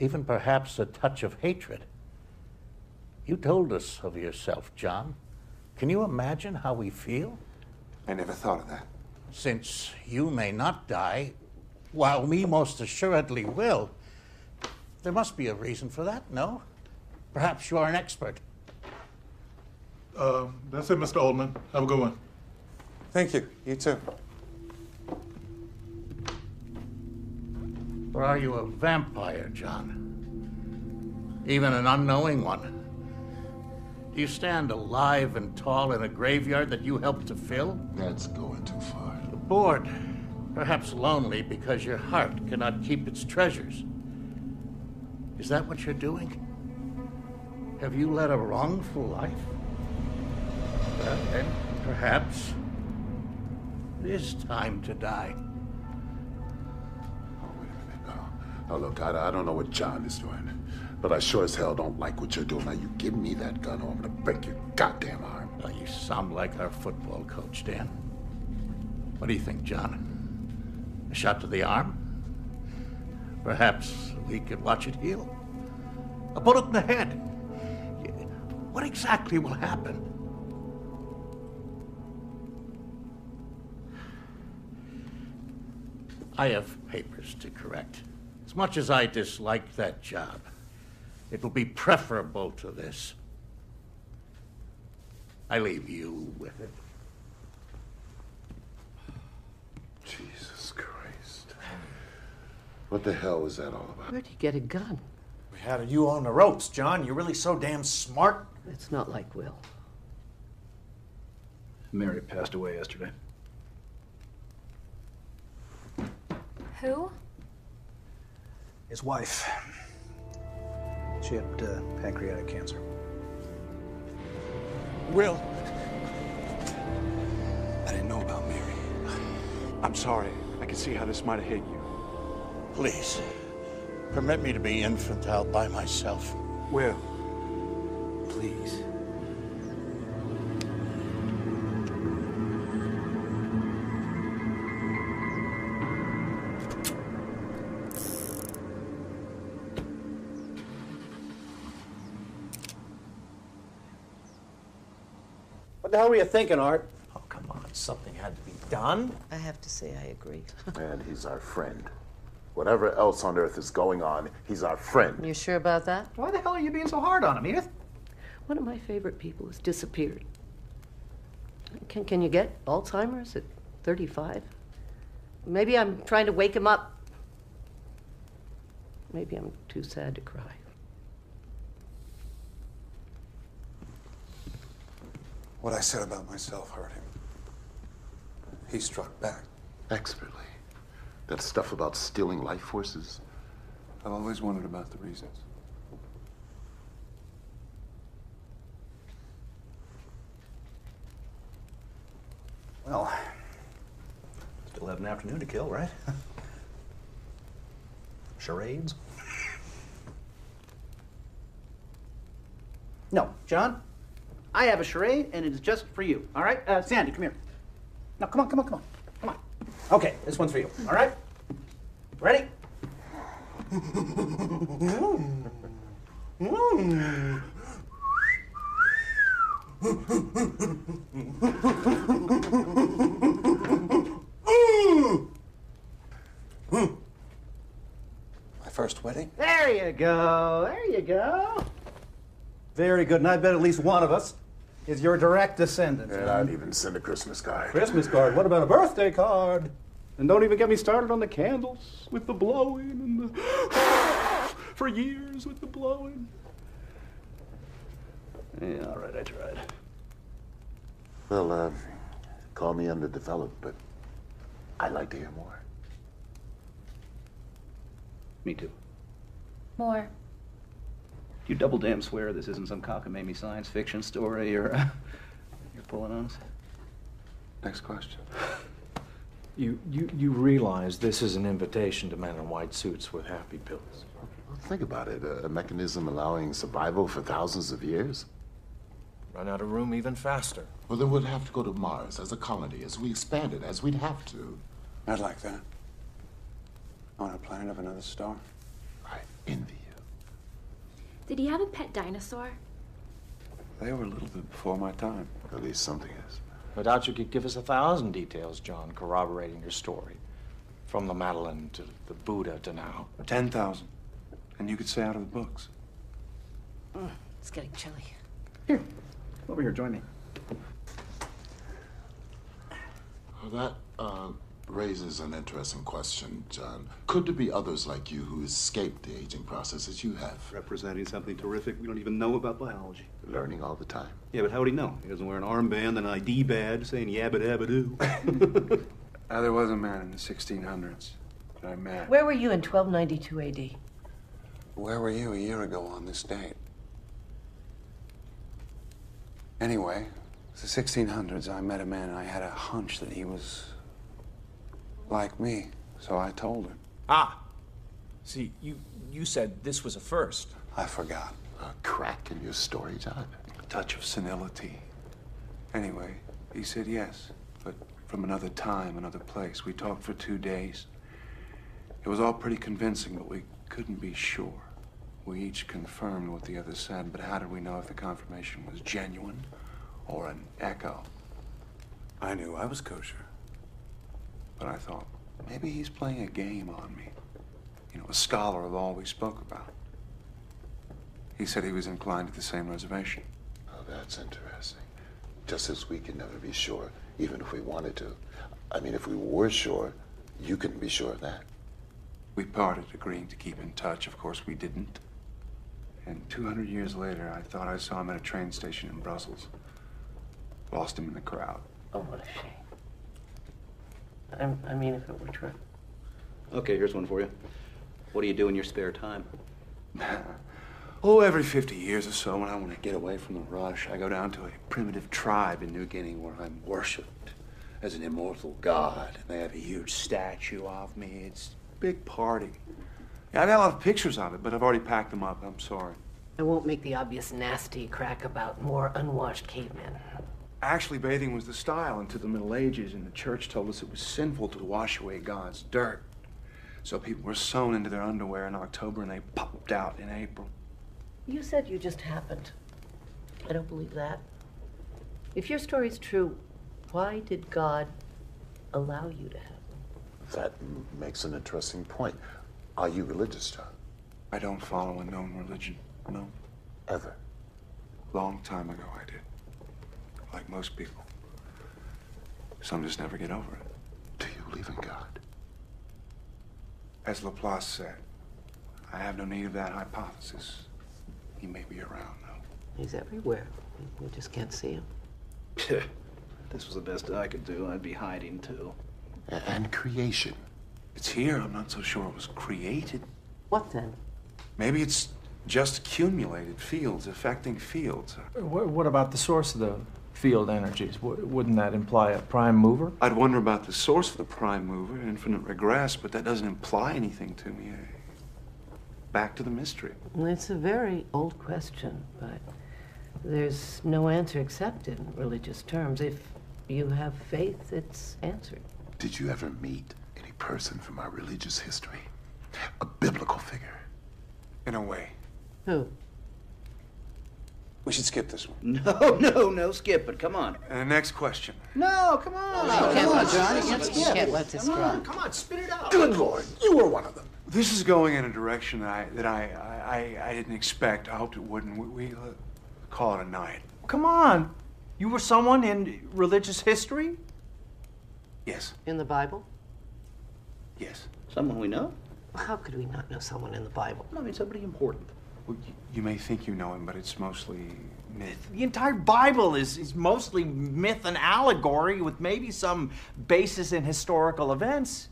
Even perhaps a touch of hatred? You told us of yourself, John. Can you imagine how we feel? I never thought of that. Since you may not die, while we most assuredly will, there must be a reason for that, no? Perhaps you are an expert. Uh, that's it, Mr. Oldman. Have a good one. Thank you. You too. Or are you a vampire, John? Even an unknowing one? Do you stand alive and tall in a graveyard that you helped to fill? That's going too far. Bored, perhaps lonely because your heart cannot keep its treasures. Is that what you're doing? Have you led a wrongful life? Well, then, perhaps it is time to die. Now, look, I, I don't know what John is doing, but I sure as hell don't like what you're doing. Now, you give me that gun or I'm gonna break your goddamn arm. Well, you sound like our football coach, Dan. What do you think, John? A shot to the arm? Perhaps we could watch it heal. A bullet in the head. What exactly will happen? I have papers to correct. As much as I dislike that job, it will be preferable to this. I leave you with it. Jesus Christ. What the hell was that all about? Where'd you get a gun? We had you on the ropes, John. You're really so damn smart. It's not like Will. Mary passed away yesterday. Who? His wife. She had uh, pancreatic cancer. Will. I didn't know about Mary. I'm sorry. I can see how this might have hit you. Please, permit me to be infantile by myself. Will. Please. Hell were you thinking, Art? Oh, come on. Something had to be done. I have to say, I agree. and he's our friend. Whatever else on earth is going on, he's our friend. You sure about that? Why the hell are you being so hard on him, Edith? One of my favorite people has disappeared. Can, can you get Alzheimer's at 35? Maybe I'm trying to wake him up. Maybe I'm too sad to cry. What I said about myself hurt him. He struck back. Expertly. That stuff about stealing life forces. I've always wondered about the reasons. Well, still have an afternoon to kill, right? Charades? No, John. I have a charade, and it is just for you. All right, uh, Sandy, come here. No, come on, come on, come on, come on. Okay, this one's for you. All right. Ready? My first wedding? There you go. There you go. Very good. And I bet at least one of us is your direct descendant. And I'd even send a Christmas card. Christmas card. What about a birthday card? And don't even get me started on the candles with the blowing and the for years with the blowing. Yeah, all right, I tried. Well, uh, call me underdeveloped, but I'd like to hear more. Me too. More. You double damn swear this isn't some cockamamie science fiction story you're, uh, you're pulling on us? Next question. You, you, you realize this is an invitation to men in white suits with happy pills. Well, think about it. A, a mechanism allowing survival for thousands of years. Run out of room even faster. Well, then we'd have to go to Mars as a colony, as we expand it, as we'd have to. I'd like that. On a planet of another star. I envy Did he have a pet dinosaur? They were a little bit before my time. At least something is. No doubt you could give us a thousand details, John, corroborating your story. From the Magdalenian to the Buddha to now. 10,000. And you could say out of the books. Mm, it's getting chilly. Here, over here, join me. Well, that uh, raises an interesting question, John. Could there be others like you who escaped the aging process as you have? Representing something terrific we don't even know about biology. Learning all the time. Yeah, but how would he know? He doesn't wear an armband and an ID badge saying yabba dabba doo. uh, there was a man in the 1600s that I met. Where were you in 1292 AD? Where were you a year ago on this date? Anyway, the 1600s, I met a man and I had a hunch that he was like me, so I told him. Ah! See, you, you said this was a first. I forgot. A crack in your story, John. A touch of senility. Anyway, he said yes, but from another time, another place. We talked for two days. It was all pretty convincing, but we couldn't be sure. We each confirmed what the other said, but how did we know if the confirmation was genuine or an echo? I knew I was kosher. But I thought, maybe he's playing a game on me. You know, a scholar of all we spoke about. He said he was inclined to the same reservation. Oh, that's interesting. Just as we can never be sure, even if we wanted to. I mean, if we were sure, you couldn't be sure of that. We parted, agreeing to keep in touch. Of course, we didn't. And 200 years later, I thought I saw him at a train station in Brussels. Lost him in the crowd. Oh, what a shame. I, I mean, if it were true. Okay, here's one for you. What do you do in your spare time? oh, every 50 years or so, when I want to get away from the rush, I go down to a primitive tribe in New Guinea where I'm worshipped as an immortal god. And they have a huge statue of me. It's a big party. Yeah, I've got a lot of pictures of it, but I've already packed them up. I'm sorry. I won't make the obvious nasty crack about more unwashed cavemen. Actually, bathing was the style until the Middle Ages, and the church told us it was sinful to wash away God's dirt. So people were sewn into their underwear in October and they popped out in April. You said you just happened. I don't believe that. If your story's true, why did God allow you to have them? That m- makes an interesting point. Are you religious, John? I don't follow a known religion, no. Ever? Long time ago I did. Like most people. Some just never get over it. Do you believe in God? As Laplace said, I have no need of that hypothesis. He may be around, though. He's everywhere. We just can't see him. this was the best I could do. I'd be hiding too. And creation. It's here. I'm not so sure it was created. What then? Maybe it's just accumulated fields affecting fields. What, what about the source of the field energies? W- wouldn't that imply a prime mover? I'd wonder about the source of the prime mover, infinite regress, but that doesn't imply anything to me. Back to the mystery. It's a very old question, but there's no answer except in religious terms. If you have faith, it's answered. Did you ever meet any person from our religious history? A biblical figure? In a way. Who? We should skip this one. No, no, no, skip it. Come on. And the next question. No, come on. No, come can't on, let- John. You you can't can't let this come on, come on, spit it out. Good Lord, you were one of them. This is going in a direction that I that I I, I, I didn't expect. I hoped it wouldn't. We, we uh, call it a night. Come on. You were someone in religious history? Yes. In the Bible? Yes. Someone we know? How could we not know someone in the Bible? I mean, somebody important. Well, you, you may think you know him, but it's mostly myth. The entire Bible is, is mostly myth and allegory with maybe some basis in historical events.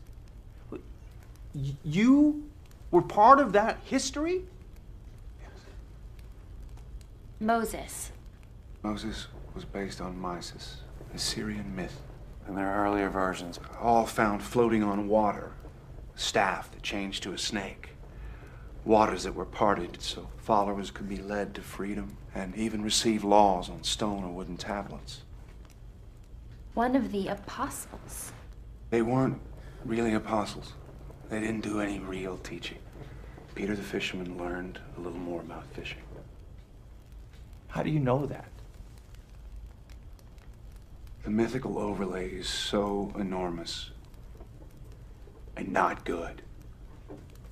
You were part of that history? Yes. Moses. Moses was based on Mysis, a Syrian myth, and their earlier versions, all found floating on water, a staff that changed to a snake, waters that were parted so followers could be led to freedom, and even receive laws on stone or wooden tablets. One of the apostles. They weren't really apostles. They didn't do any real teaching. Peter the fisherman learned a little more about fishing. How do you know that? The mythical overlay is so enormous and not good.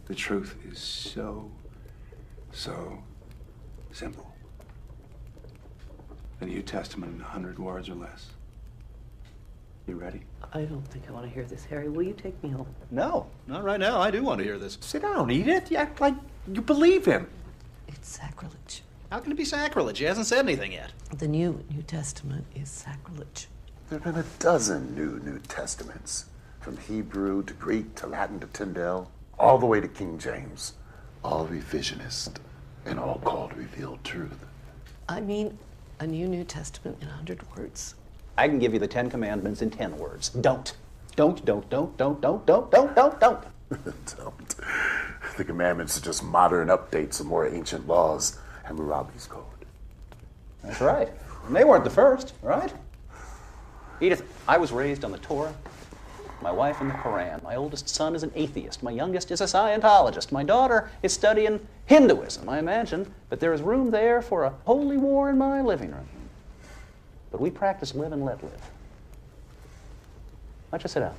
The truth is so, so simple. The New Testament in a hundred words or less. You ready? I don't think I want to hear this, Harry. Will you take me home? No, not right now. I do want to hear this. Sit down, Edith. You act like you believe him. It's sacrilege. How can it be sacrilege? He hasn't said anything yet. The New New Testament is sacrilege. There have been a dozen new New Testaments, from Hebrew to Greek to Latin to Tyndale, all the way to King James, all revisionist and all called revealed truth. I mean, a new New Testament in a hundred words. I can give you the Ten Commandments in ten words. Don't. Don't, don't, don't, don't, don't, don't, don't, don't, don't. Don't. The commandments are just modern updates of more ancient laws, Hammurabi's code. That's right. And they weren't the first, right? Edith, I was raised on the Torah, my wife in the Quran. My oldest son is an atheist. My youngest is a Scientologist. My daughter is studying Hinduism, I imagine, but there is room there for a holy war in my living room. But we practice live and let live. Why don't you sit down?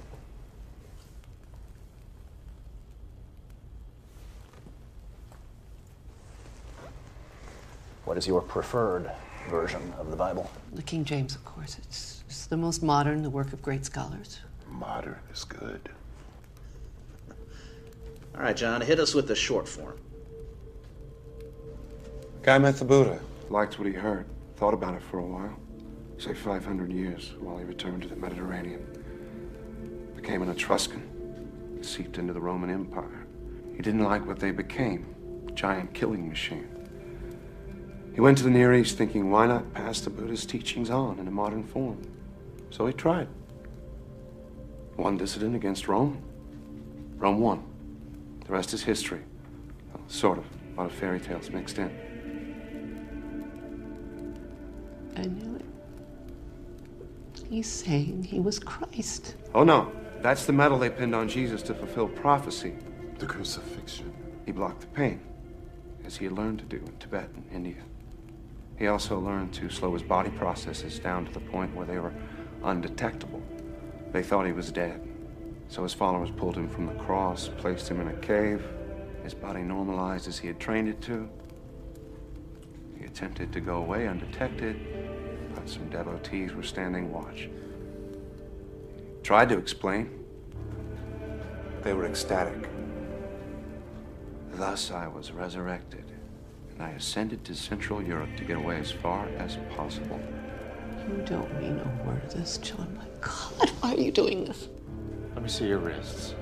What is your preferred version of the Bible? The King James, of course. It's, it's the most modern, the work of great scholars. Modern is good. All right, John, hit us with the short form. Guy met the Buddha, liked what he heard, thought about it for a while. Say 500 years while he returned to the Mediterranean. Became an Etruscan, seeped into the Roman Empire. He didn't like what they became, giant killing machine. He went to the Near East thinking, why not pass the Buddha's teachings on in a modern form? So he tried. One dissident against Rome. Rome won. The rest is history. Well, sort of. A lot of fairy tales mixed in. I knew it. He's saying he was Christ. Oh no, that's the medal they pinned on Jesus to fulfill prophecy. The crucifixion. He blocked the pain, as he had learned to do in Tibet and India. He also learned to slow his body processes down to the point where they were undetectable. They thought he was dead. So his followers pulled him from the cross, placed him in a cave. His body normalized as he had trained it to. He attempted to go away undetected, but some devotees were standing watch. He tried to explain. They were ecstatic. Thus I was resurrected, and I ascended to Central Europe to get away as far as possible. You don't mean a word of this, John. My God, why are you doing this? Let me see your wrists.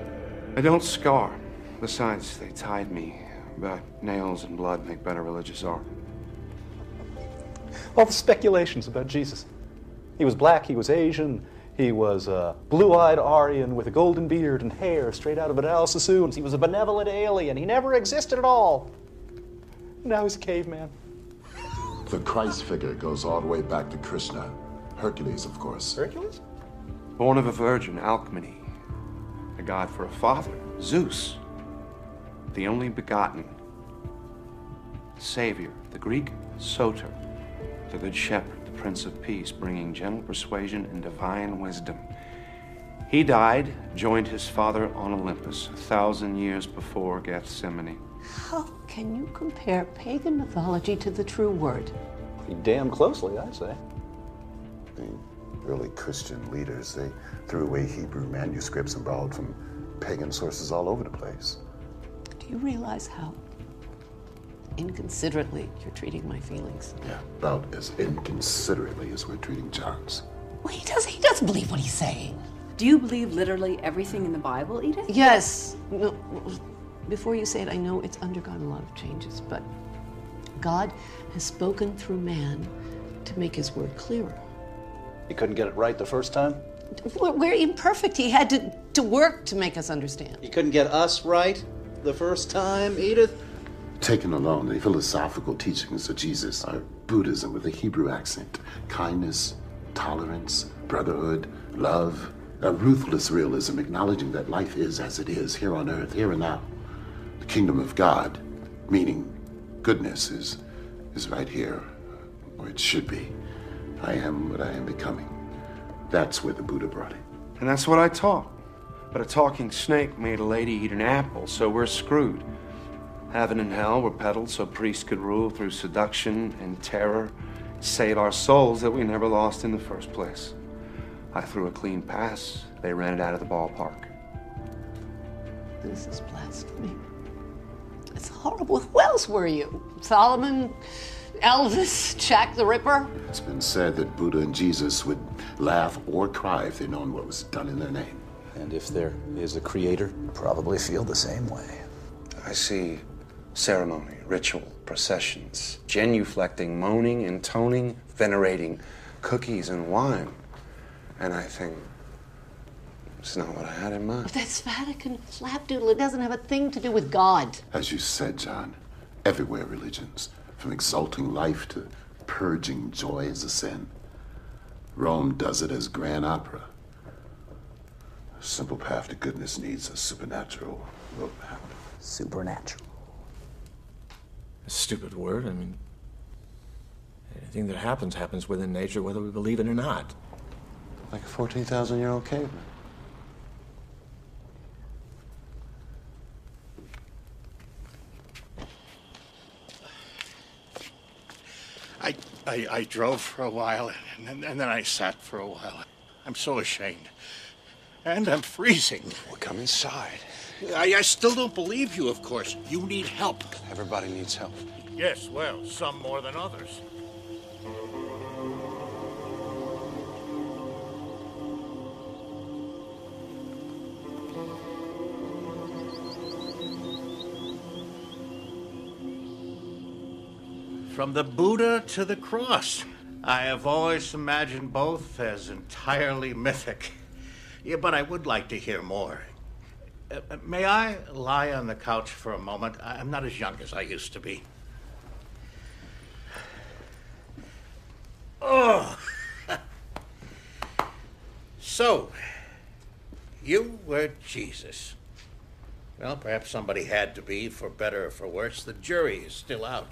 I don't scar. Besides, they tied me. But nails and blood make better religious art. All the speculations about Jesus. He was black, he was Asian, he was a blue eyed Aryan with a golden beard and hair straight out of an Alice Sassoon's. He was a benevolent alien. He never existed at all. Now he's a caveman. The Christ figure goes all the way back to Krishna. Hercules, of course. Hercules? Born of a virgin, Alcmene. A god for a father, Zeus. The only begotten. Savior, the Greek Soter. The good shepherd, the Prince of Peace, bringing gentle persuasion and divine wisdom. He died, joined his father on Olympus, a thousand years before Gethsemane. How can you compare pagan mythology to the true word? Pretty damn closely, I'd say. The early Christian leaders, they threw away Hebrew manuscripts and borrowed from pagan sources all over the place. Do you realize how inconsiderately you're treating my feelings? Yeah, about as inconsiderately as we're treating John's. Well, he does. He doesn't believe what he's saying. Do you believe literally everything in the Bible, Edith? Yes. No, before you say it, I know it's undergone a lot of changes, but God has spoken through man to make his word clearer. He couldn't get it right the first time? We're, we're imperfect. He had to, to work to make us understand. He couldn't get us right the first time, Edith? Taken alone, the philosophical teachings of Jesus are Buddhism with a Hebrew accent kindness, tolerance, brotherhood, love, a ruthless realism acknowledging that life is as it is here on earth, here and now. The kingdom of God, meaning goodness, is, is right here where it should be. I am what I am becoming. That's where the Buddha brought it. And that's what I taught. But a talking snake made a lady eat an apple, so we're screwed. Heaven and hell were peddled so priests could rule through seduction and terror, save our souls that we never lost in the first place. I threw a clean pass. They ran it out of the ballpark. This is blasphemy. It's horrible. Who else were you? Solomon, Elvis, Jack the Ripper? It's been said that Buddha and Jesus would laugh or cry if they'd known what was done in their name. And if there is a creator, probably feel the same way. I see ceremony, ritual, processions, genuflecting, moaning, intoning, venerating cookies and wine. And I think it's not what I had in mind. That's Vatican flapdoodle. It doesn't have a thing to do with God. As you said, John, everywhere religions, from exalting life to purging joy as a sin. Rome does it as grand opera. A simple path to goodness needs a supernatural roadmap. Supernatural. A stupid word. I mean, anything that happens happens within nature, whether we believe it or not. Like a 14,000 year old caveman. I, I, I drove for a while, and, then- and then I sat for a while. I'm so ashamed. And I'm freezing. Well, come inside. I, I still don't believe you, of course. You need help. Everybody needs help. Yes, well, some more than others. From the Buddha to the cross. I have always imagined both as entirely mythic. Yeah, but I would like to hear more. Uh, uh, may I lie on the couch for a moment? I'm not as young as I used to be. Oh. so, you were Jesus. Well, perhaps somebody had to be, for better or for worse. The jury is still out.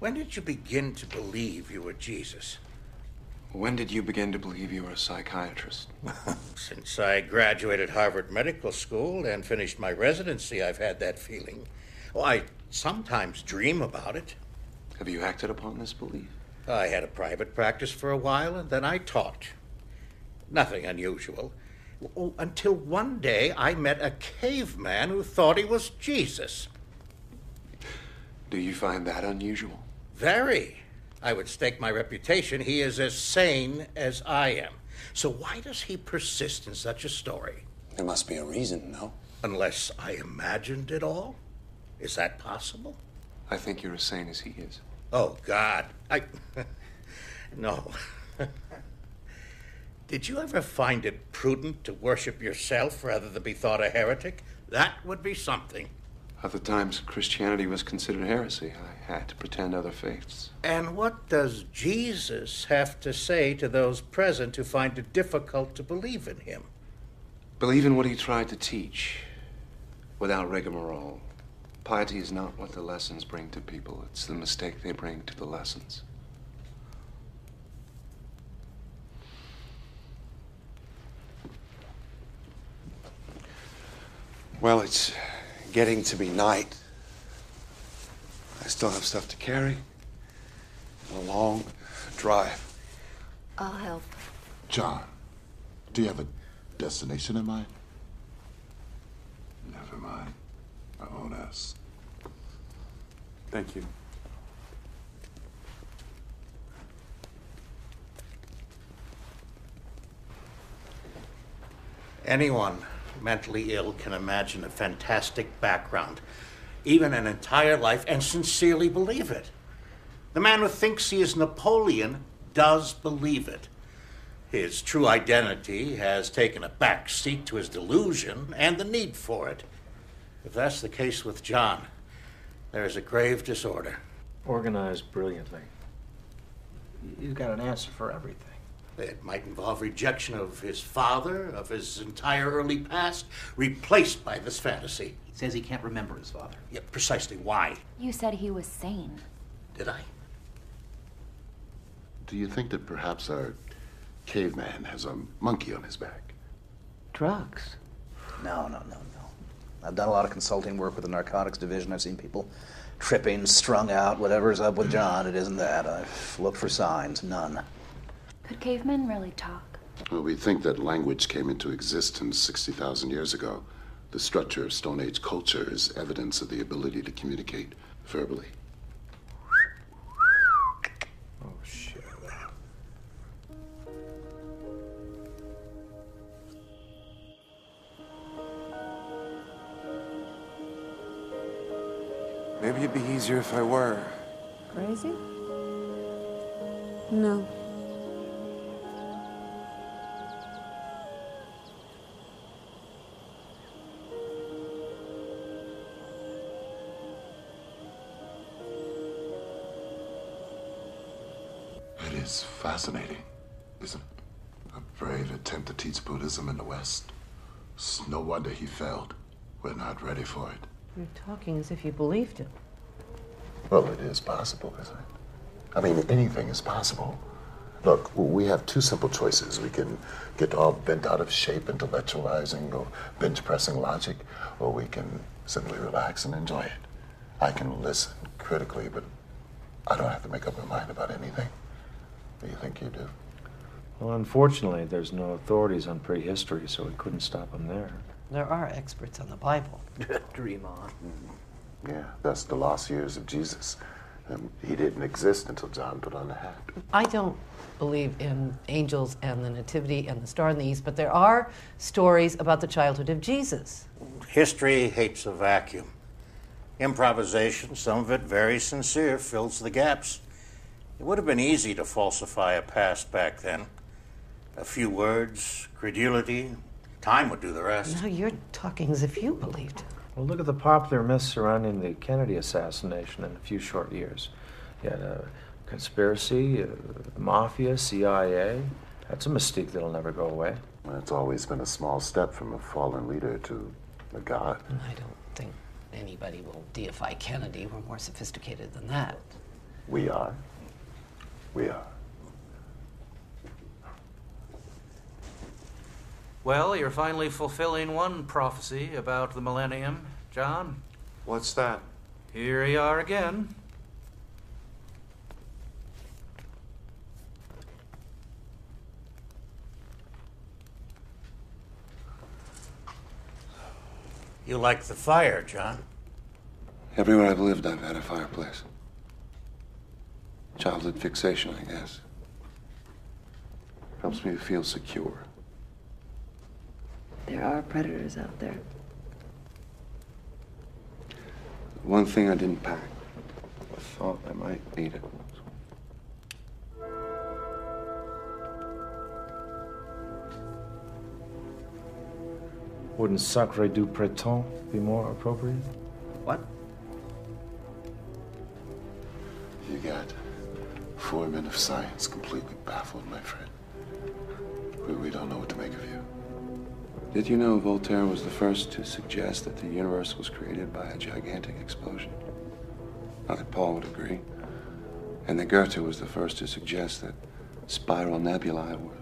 When did you begin to believe you were Jesus? When did you begin to believe you were a psychiatrist? Since I graduated Harvard Medical School and finished my residency, I've had that feeling. Oh, I sometimes dream about it. Have you acted upon this belief? I had a private practice for a while, and then I taught. Nothing unusual. Oh, until one day I met a caveman who thought he was Jesus. Do you find that unusual? Very. I would stake my reputation he is as sane as I am. So why does he persist in such a story? There must be a reason, no? Unless I imagined it all? Is that possible? I think you're as sane as he is. Oh, God. I. no. Did you ever find it prudent to worship yourself rather than be thought a heretic? That would be something. At the times Christianity was considered heresy, I had to pretend other faiths. And what does Jesus have to say to those present who find it difficult to believe in him? Believe in what he tried to teach without rigmarole. Piety is not what the lessons bring to people, it's the mistake they bring to the lessons. Well, it's getting to be night. I still have stuff to carry. A long drive. I'll help. John, do you have a destination in mind? Never mind. I won't ask. Thank you. Anyone mentally ill can imagine a fantastic background, even an entire life, and sincerely believe it. The man who thinks he is Napoleon does believe it. His true identity has taken a back seat to his delusion and the need for it. If that's the case with John, there is a grave disorder. Organized brilliantly. He's got an answer for everything. It might involve rejection of his father, of his entire early past, replaced by this fantasy. He says he can't remember his father. Yeah, precisely why? You said he was sane. Did I? Do you think that perhaps our caveman has a monkey on his back? Drugs? No, no, no, no. I've done a lot of consulting work with the narcotics division. I've seen people tripping, strung out, whatever's up with John. It isn't that. I've looked for signs. None. Could cavemen really talk? Well, we think that language came into existence 60,000 years ago. The structure of Stone Age culture is evidence of the ability to communicate verbally. Oh, shit. Maybe it'd be easier if I were. Crazy? No. Fascinating, isn't it? A brave attempt to teach Buddhism in the West. It's no wonder he failed. We're not ready for it. You're talking as if you believed him. Well, it is possible, isn't it? I mean, anything is possible. Look, we have two simple choices. We can get all bent out of shape intellectualizing or bench pressing logic, or we can simply relax and enjoy it. I can listen critically, but I don't have to make up my mind about anything. Do you think you do? Well, unfortunately, there's no authorities on prehistory, so we couldn't stop them there. There are experts on the Bible. Dream on. Yeah, that's the lost years of Jesus. Um, he didn't exist until John put on the hat. I don't believe in angels and the Nativity and the Star in the East, but there are stories about the childhood of Jesus. History hates a vacuum. Improvisation, some of it very sincere, fills the gaps. It would have been easy to falsify a past back then. A few words, credulity, time would do the rest. Now you're talking as if you believed. Well, look at the popular myths surrounding the Kennedy assassination in a few short years. You had a conspiracy, uh, mafia, CIA. That's a mystique that'll never go away. It's always been a small step from a fallen leader to a god. I don't think anybody will deify Kennedy. We're more sophisticated than that. We are. We are. Well, you're finally fulfilling one prophecy about the millennium, John. What's that? Here you are again. You like the fire, John? Everywhere I've lived, I've had a fireplace. Childhood fixation, I guess. Helps me to feel secure. There are predators out there. One thing I didn't pack. I thought I might need it. Wouldn't Sacre du Printemps be more appropriate? What? Four men of science completely baffled, my friend. We, we don't know what to make of you. Did you know Voltaire was the first to suggest that the universe was created by a gigantic explosion? Not that Paul would agree. And that Goethe was the first to suggest that spiral nebulae were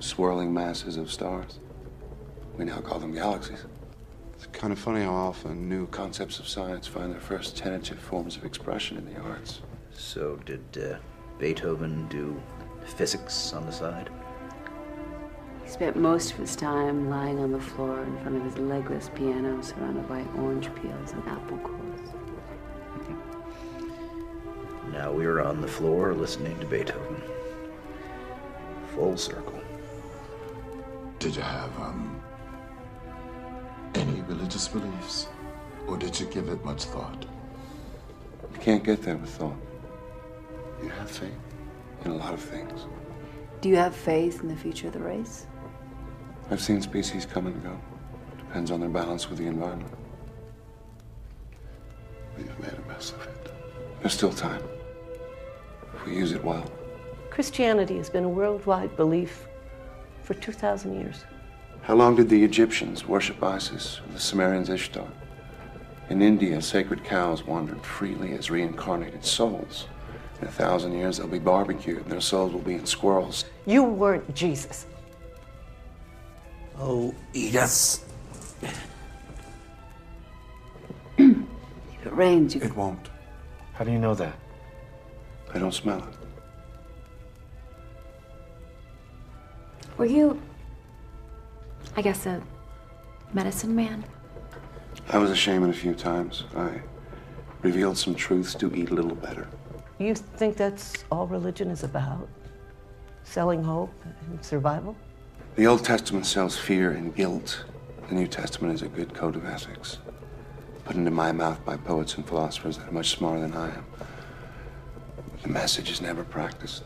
swirling masses of stars. We now call them galaxies. It's kind of funny how often new concepts of science find their first tentative forms of expression in the arts. So, did uh, Beethoven do physics on the side? He spent most of his time lying on the floor in front of his legless piano surrounded by orange peels and apple cores. Now we're on the floor listening to Beethoven. Full circle. Did you have, um, any religious beliefs? Or did you give it much thought? You can't get there with thought. You have faith? In a lot of things. Do you have faith in the future of the race? I've seen species come and go. Depends on their balance with the environment. We've made a mess of it. There's still time. If we use it well. Christianity has been a worldwide belief for 2,000 years. How long did the Egyptians worship Isis or the Sumerians Ishtar? In India, sacred cows wandered freely as reincarnated souls. In a thousand years, they'll be barbecued and their souls will be in squirrels. You weren't Jesus. Oh, Edith. If it rains, you It won't. How do you know that? I don't smell it. Were you, I guess, a medicine man? I was a shaman a few times. I revealed some truths to eat a little better. Do you think that's all religion is about? Selling hope and survival? The Old Testament sells fear and guilt. The New Testament is a good code of ethics, put into my mouth by poets and philosophers that are much smarter than I am. The message is never practiced.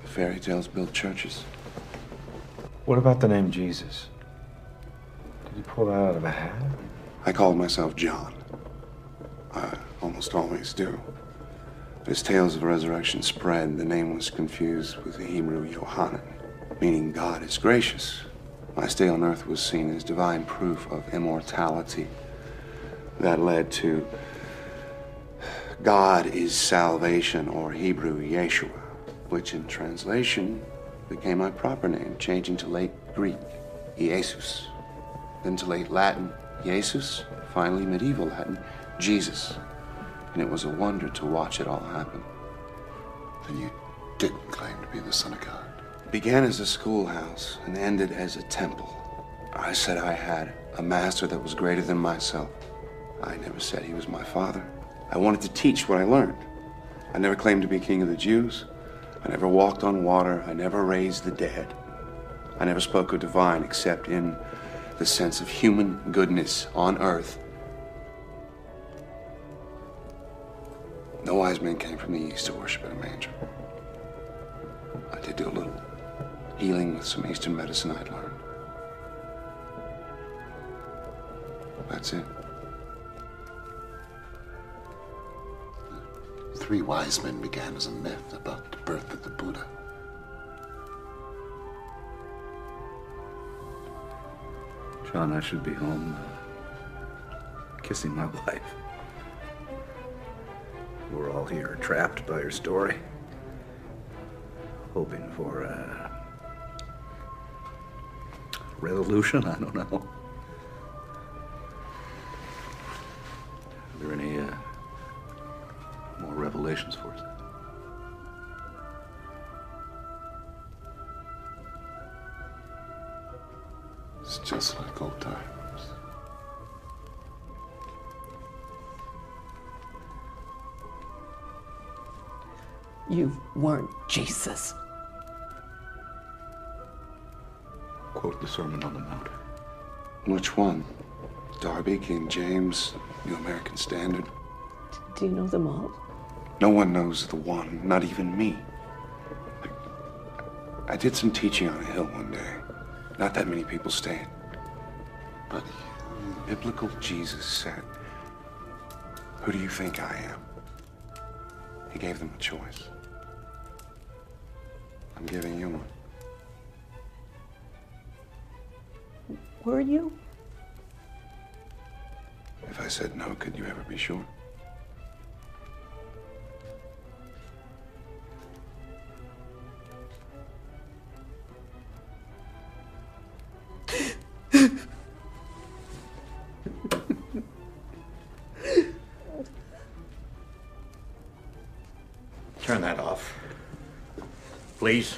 The fairy tales build churches. What about the name Jesus? Did you pull that out of a hat? I called myself John. I almost always do. But as tales of resurrection spread, the name was confused with the Hebrew Yohanan, meaning God is gracious. My stay on earth was seen as divine proof of immortality. That led to God is salvation, or Hebrew Yeshua, which in translation became my proper name, changing to late Greek, Jesus, then to late Latin, Jesus, finally medieval Latin, Jesus. And it was a wonder to watch it all happen. Then you didn't claim to be the Son of God. It began as a schoolhouse and ended as a temple. I said I had a master that was greater than myself. I never said he was my father. I wanted to teach what I learned. I never claimed to be king of the Jews. I never walked on water. I never raised the dead. I never spoke of divine except in the sense of human goodness on earth. No wise men came from the east to worship in a manger. I did do a little healing with some Eastern medicine I'd learned. That's it. Three wise men began as a myth about the birth of the Buddha. John, I should be home uh, kissing my wife. We're all here, trapped by your story. Hoping for a resolution? I don't know. Are there any uh, more revelations for us? It's just like old times. You weren't Jesus. Quote the Sermon on the Mount. Which one? Darby, King James, New American Standard? Do you know them all? No one knows the one, not even me. I did some teaching on a hill one day. Not that many people stayed. But biblical Jesus said, Who do you think I am? He gave them a choice. I'm giving you one. Were you? If I said no, could you ever be sure? Please.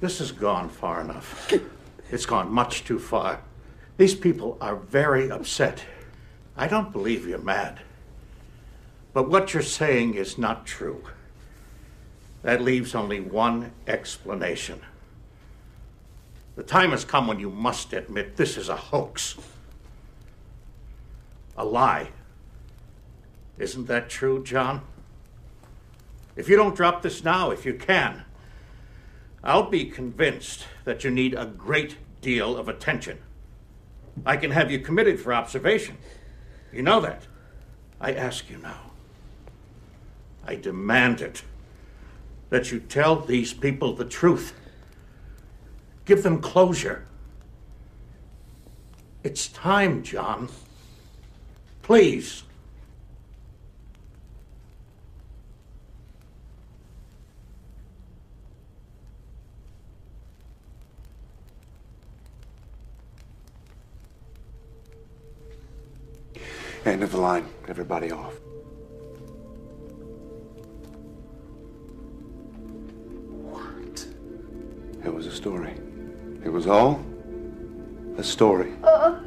This has gone far enough. It's gone much too far. These people are very upset. I don't believe you're mad. But what you're saying is not true. That leaves only one explanation. The time has come when you must admit this is a hoax. A lie. Isn't that true, John? If you don't drop this now, if you can, I'll be convinced that you need a great deal of attention. I can have you committed for observation. You know that. I ask you now. I demand it that you tell these people the truth. Give them closure. It's time, John. Please. End of the line. Everybody off. What? It was a story. It was all a story. Uh-uh.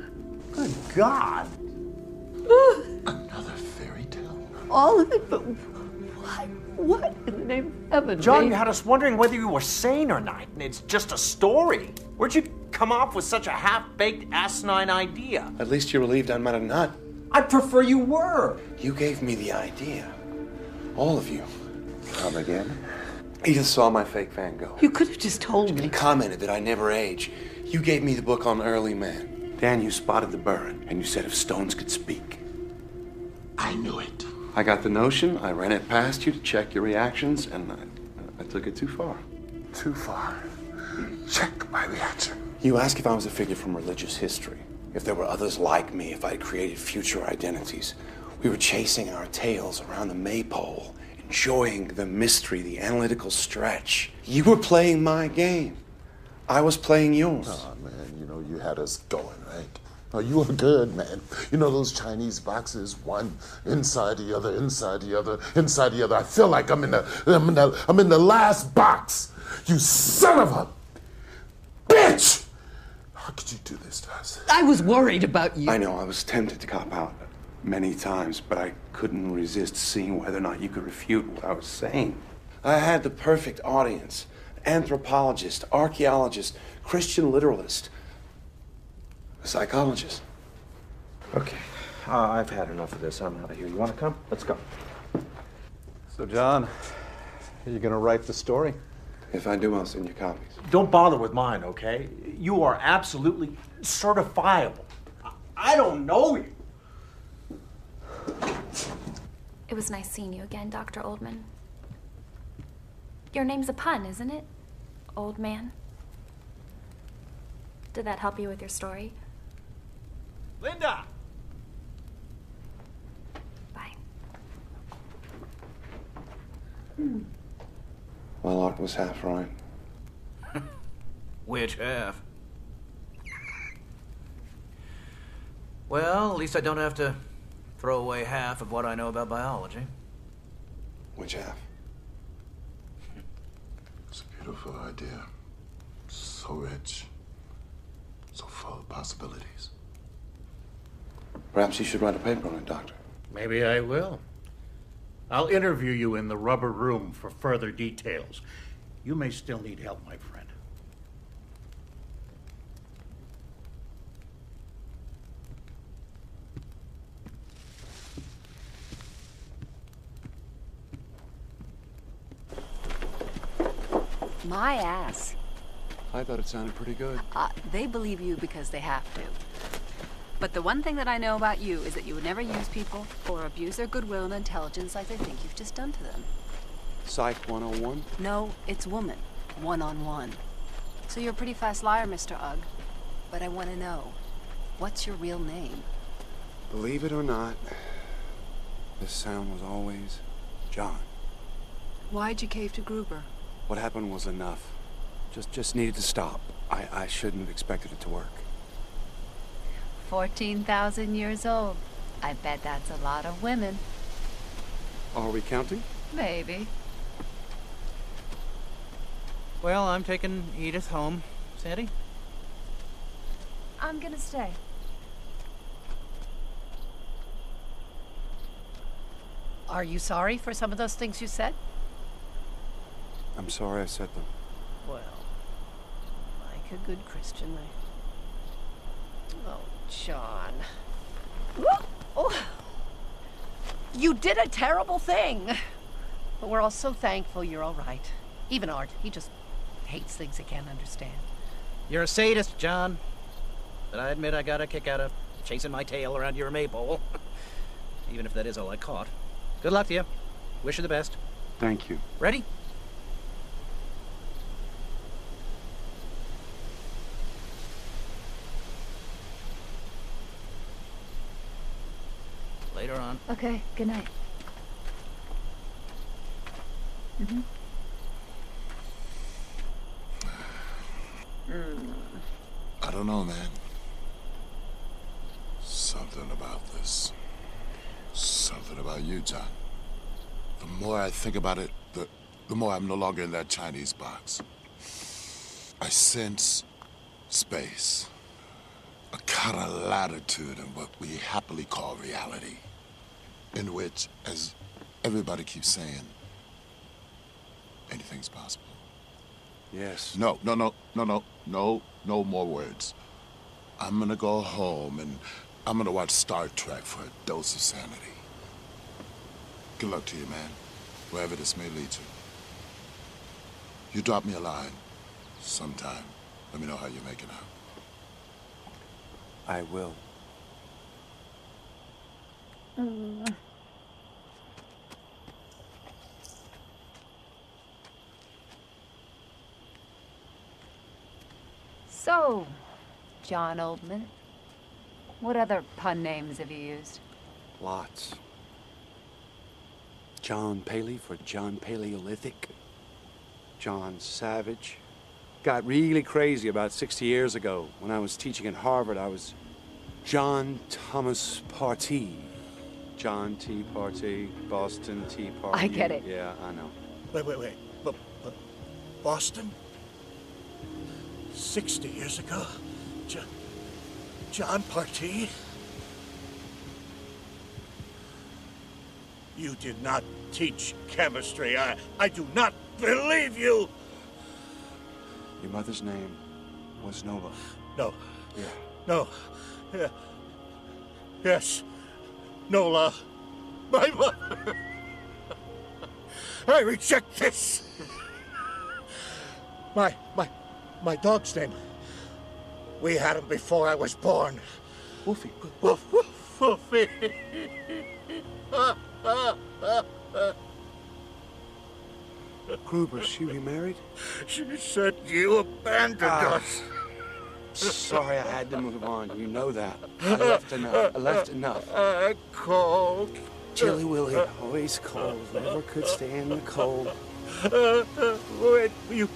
Good God. Another fairy tale? All of it, but what? What in the name of heaven? John, made- you had us wondering whether you were sane or not, and it's just a story. Where'd you come up with such a half-baked, asinine idea? At least you're relieved I'm not a nut. I'd prefer you were. You gave me the idea. All of you. Come again? Edith saw my fake Van Gogh. You could have just told me. You commented that I never age. You gave me the book on early man. Dan, you spotted the burin, and you said if stones could speak. I knew it. I got the notion, I ran it past you to check your reactions, and I, I took it too far. Too far. Check my reaction. You asked if I was a figure from religious history, if there were others like me, if I'd created future identities. We were chasing our tails around the maypole, enjoying the mystery, the analytical stretch. You were playing my game. I was playing yours. Oh, man, you know, you had us going, right? Oh, you were good, man. You know those Chinese boxes, one inside the other, inside the other, inside the other. I feel like I'm in the, I'm in the, I'm in the last box. You son of a bitch! How could you do this to us? I was worried about you. I know, I was tempted to cop out many times, but I couldn't resist seeing whether or not you could refute what I was saying. I had the perfect audience anthropologist, archaeologist, Christian literalist, a psychologist. Okay, uh, I've had enough of this. I'm out of here. You want to come? Let's go. So, John, are you going to write the story? If I do, I'll send you copies don't bother with mine, okay? You are absolutely certifiable. I don't know you. It was nice seeing you again, Dr. Oldman. Your name's a pun, isn't it? Old man. Did that help you with your story? Linda! Bye. Well, Art was half right. Which half? Well, at least I don't have to throw away half of what I know about biology. Which half? It's a beautiful idea. So rich. So full of possibilities. Perhaps you should write a paper on it, Doctor. Maybe I will. I'll interview you in the rubber room for further details. You may still need help, my friend. My ass. I thought it sounded pretty good. Uh, they believe you because they have to. But the one thing that I know about you is that you would never use people or abuse their goodwill and intelligence like they think you've just done to them. Psych 101? No, it's woman. One on one. So you're a pretty fast liar, Mr. Ugg. But I want to know what's your real name? Believe it or not, this sound was always John. Why'd you cave to Gruber? What happened was enough. Just just needed to stop. I, I shouldn't have expected it to work. 14,000 years old. I bet that's a lot of women. Are we counting? Maybe. Well, I'm taking Edith home. Sandy? I'm gonna stay. Are you sorry for some of those things you said? I'm sorry I said them. Well, like a good Christian, I. Oh, John. Oh, you did a terrible thing. But we're all so thankful you're all right. Even Art, he just hates things he can't understand. You're a sadist, John. But I admit I got a kick out of chasing my tail around your maypole. Even if that is all I caught. Good luck to you. Wish you the best. Thank you. Ready? Okay, good night. Mm-hmm. I don't know, man. Something about this. Something about you, John. The more I think about it, the, the more I'm no longer in that Chinese box. I sense space. A kind of latitude in what we happily call reality. In which, as everybody keeps saying, anything's possible. Yes. No, no, no, no, no, no, no more words. I'm gonna go home and I'm gonna watch Star Trek for a dose of sanity. Good luck to you, man, wherever this may lead to. You drop me a line sometime. Let me know how you're making out. I will. Mm. So, John Oldman, what other pun names have you used? Lots. John Paley for John Paleolithic. John Savage. Got really crazy about 60 years ago. When I was teaching at Harvard, I was John Thomas Partee. John Tea Party, Boston Tea Party. I get it. Yeah, I know. Wait, wait, wait. But, but Boston? 60 years ago? Jo- John Partee? You did not teach chemistry. I, I do not believe you. Your mother's name was Nova. No. Yeah. No. Yeah. Yes. Nola. My mother. I reject this. My, my, my dog's name. We had him before I was born. Wolfie. Woof, woof, Wolfie. Gruber, she remarried? She said you abandoned Ah. us. Sorry, I had to move on. You know that. I left enough. I left enough. I called Chilly Willy, always cold, never could stand the cold. Uh, uh, wait, you,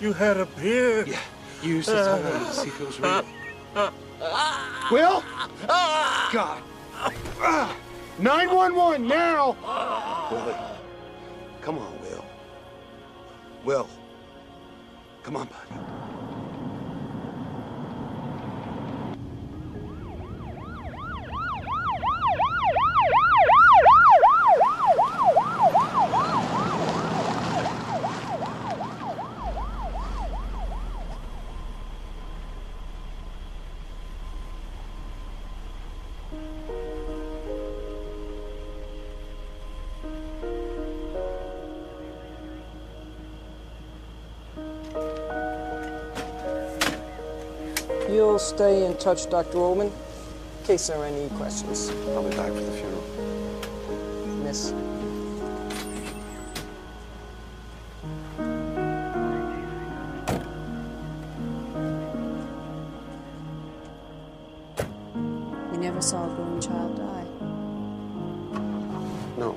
you had a beard. Yeah, you used to tell him to see if it was real. Will? God. 911 now! Willie, come on, Will. Will, come on, buddy. stay in touch, Dr. Oldman, in case there are any questions. I'll be back for the funeral. Miss. We never saw a grown child die. No.